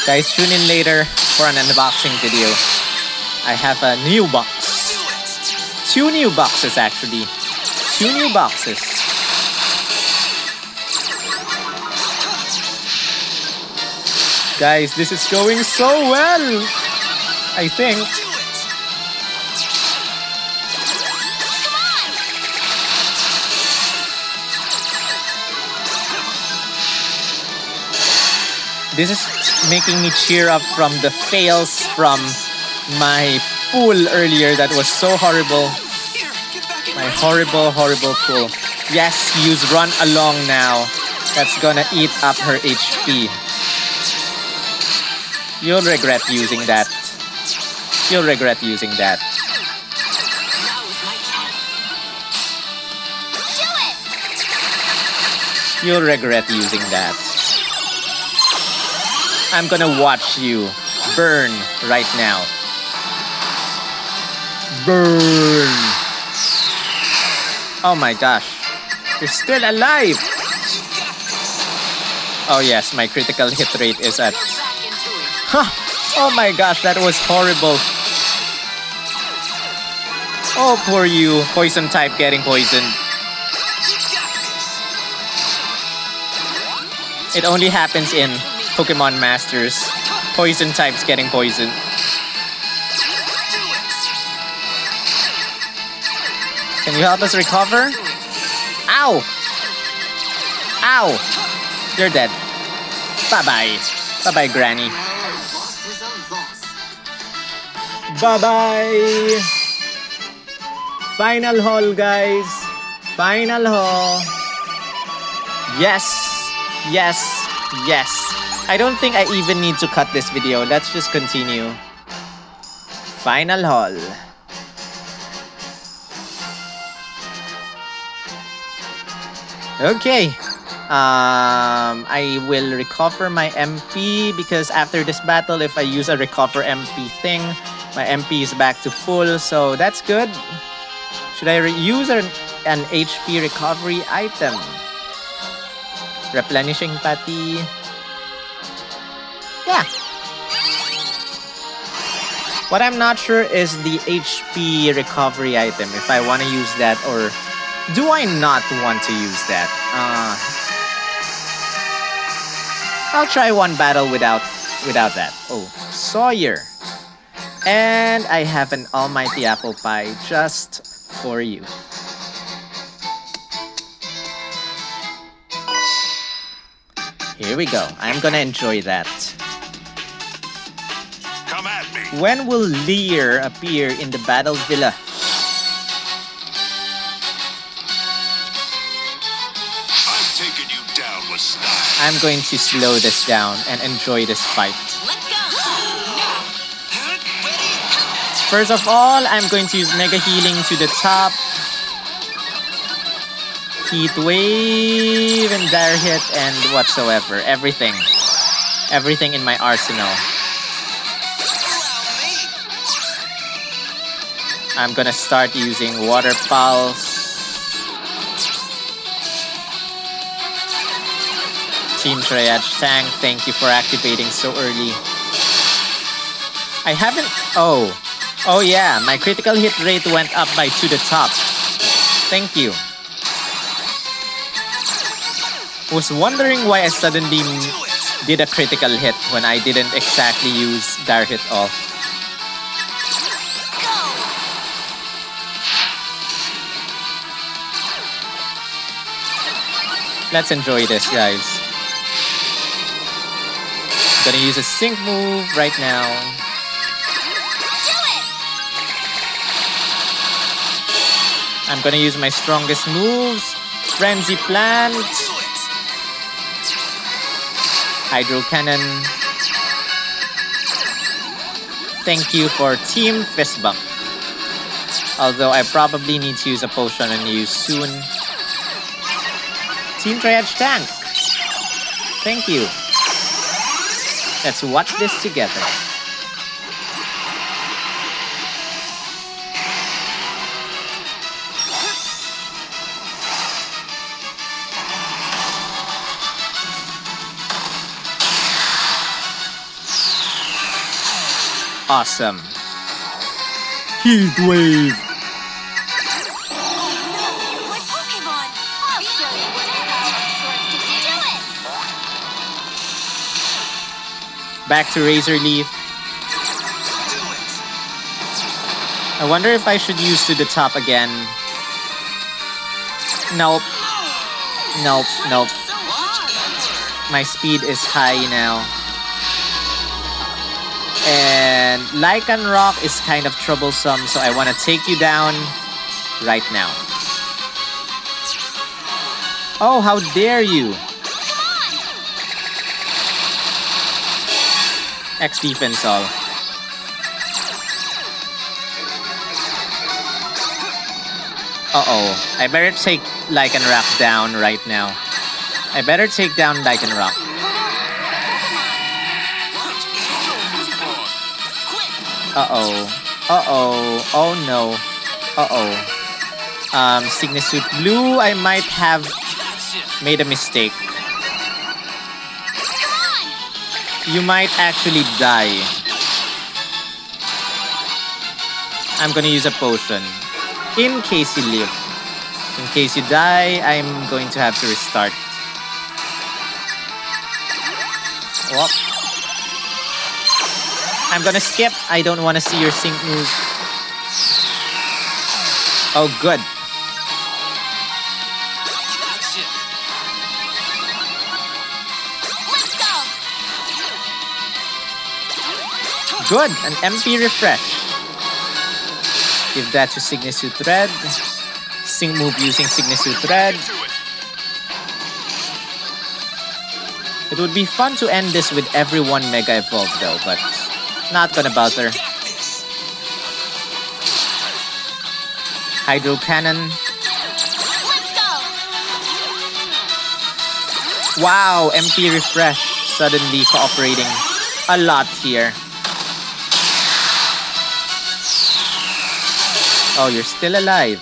Guys, tune in later for an unboxing video. I have a new box. Two new boxes actually. Two new boxes. Guys, this is going so well. I think. This is making me cheer up from the fails from my pool earlier that was so horrible. My horrible, horrible pool. Yes, use run along now. That's gonna eat up her HP. You'll regret using that. You'll regret using that. You'll regret using that. I'm gonna watch you burn right now. Burn! Oh my gosh. You're still alive! Oh yes, my critical hit rate is at... Huh! Oh my gosh, that was horrible. Oh, poor you. Poison type getting poisoned. It only happens in Pokemon Masters. Poison types getting poisoned. Can you help us recover? Ow! Ow! You're dead. Bye bye. Bye bye, Granny. A loss is a loss. Bye bye! Final hall, guys. Final hall. Yes, yes, yes. I don't think I even need to cut this video. Let's just continue. Final hall. Okay. Um, I will recover my MP because after this battle, if I use a recover MP thing, my MP is back to full, so that's good. Should I use an, an HP recovery item? Replenishing patty. Yeah. What I'm not sure is the HP recovery item, if I want to use that or do I not want to use that? Uh, I'll try one battle without without that. Oh, Sawyer. And I have an almighty apple pie just for you. Here we go. I'm gonna enjoy that. Come at me. When will Lear appear in the Battle Villa? I'm going to slow this down and enjoy this fight. First of all, I'm going to use Mega Healing to the top. Heat Wave and Dire Hit and whatsoever. Everything. Everything in my arsenal. I'm gonna start using Water Pulse. Team Triage Tank, thank you for activating so early. I haven't. Oh. Oh, yeah, my critical hit rate went up by to the top. Thank you. Was wondering why I suddenly did a critical hit when I didn't exactly use Dire Hit off. Let's enjoy this, guys. Gonna use a sync move right now. I'm gonna use my strongest moves. Frenzy Plant. Hydro Cannon. Thank you for Team Fist Bump. Although I probably need to use a potion on you soon. Team Triage Tank. Thank you. Let's watch this together. Awesome. Heat Wave. Back to Razor Leaf. I wonder if I should use to the top again. Nope. Nope, nope. My speed is high now. And Lycanroc is kind of troublesome, so I want to take you down right now. Oh, how dare you! X defense all. Uh-oh. I better take Lycanroc down right now. I better take down Lycanroc. Uh-oh. Uh-oh. Oh no. Uh-oh. Um, Sygna Suit Blue, I might have made a mistake. You might actually die. I'm gonna use a potion. In case you live. In case you die, I'm going to have to restart. Well, I'm gonna skip. I don't want to see your sync move. Oh, good. Good. An MP refresh. Give that to Sygna Suit Red. Sync move using Sygna Suit Red. It would be fun to end this with everyone Mega Evolved though, but not gonna bother. Hydro Cannon. Wow, MP Refresh suddenly cooperating a lot here. Oh, you're still alive.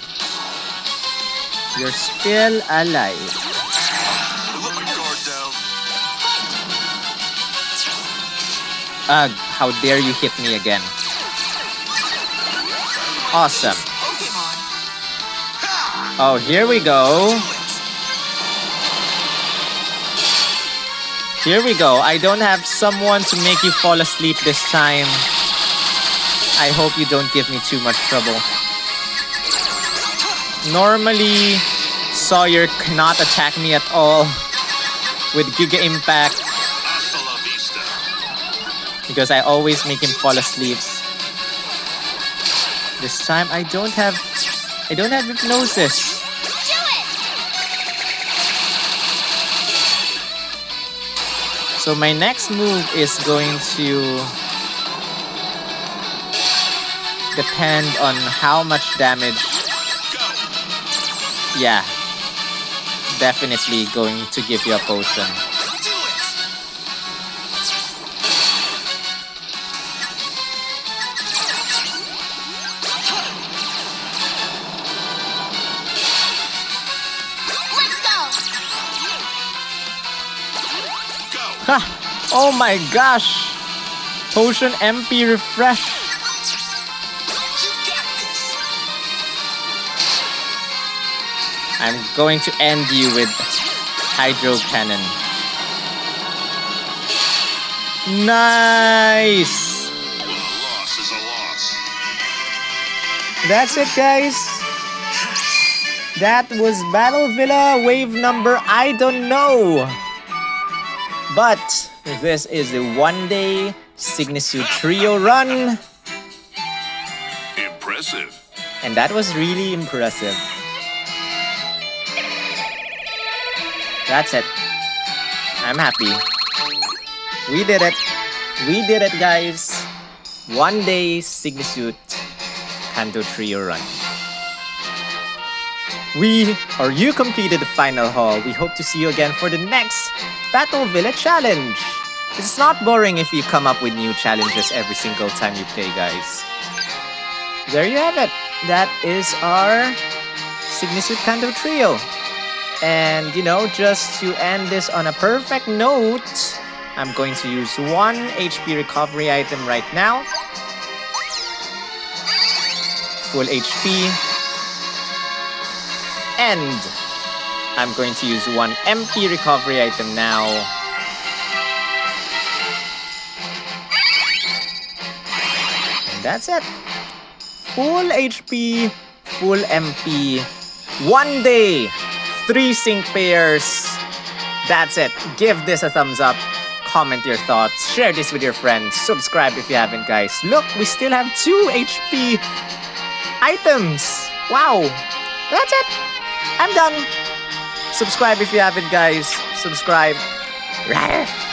You're still alive. Ugh, how dare you hit me again. Awesome. Oh, here we go. Here we go. I don't have someone to make you fall asleep this time. I hope you don't give me too much trouble. Normally, Sawyer cannot attack me at all with Giga Impact because I always make him fall asleep. This time I don't have I don't have hypnosis. So my next move is going to depend on how much damage. Yeah. Definitely going to give you a potion. Let's go! Go. Ha! Oh my gosh! Potion MP refresh. I'm going to end you with Hydro Cannon. Nice! A loss is a loss. That's it, guys. That was Battle Villa wave number I don't know. But this is the one day Signisu Trio run, Impressive. and that was really impressive. That's it. I'm happy. We did it. We did it, guys. One day Sygna Suit Kanto Trio run. We or you completed the final hall. We hope to see you again for the next Battle Villa challenge. It's not boring if you come up with new challenges every single time you play, guys. There you have it. That is our Sygna Suit Kanto Trio. And you know, just to end this on a perfect note, I'm going to use one HP recovery item right now. Full HP. And I'm going to use one MP recovery item now. And that's it. Full HP, full MP, one day, three sync pairs. That's it. Give this a thumbs up. Comment your thoughts. Share this with your friends. Subscribe if you haven't, guys. Look, we still have two HP items. Wow. That's it. I'm done. Subscribe if you haven't, guys. Subscribe. Rawr. [LAUGHS]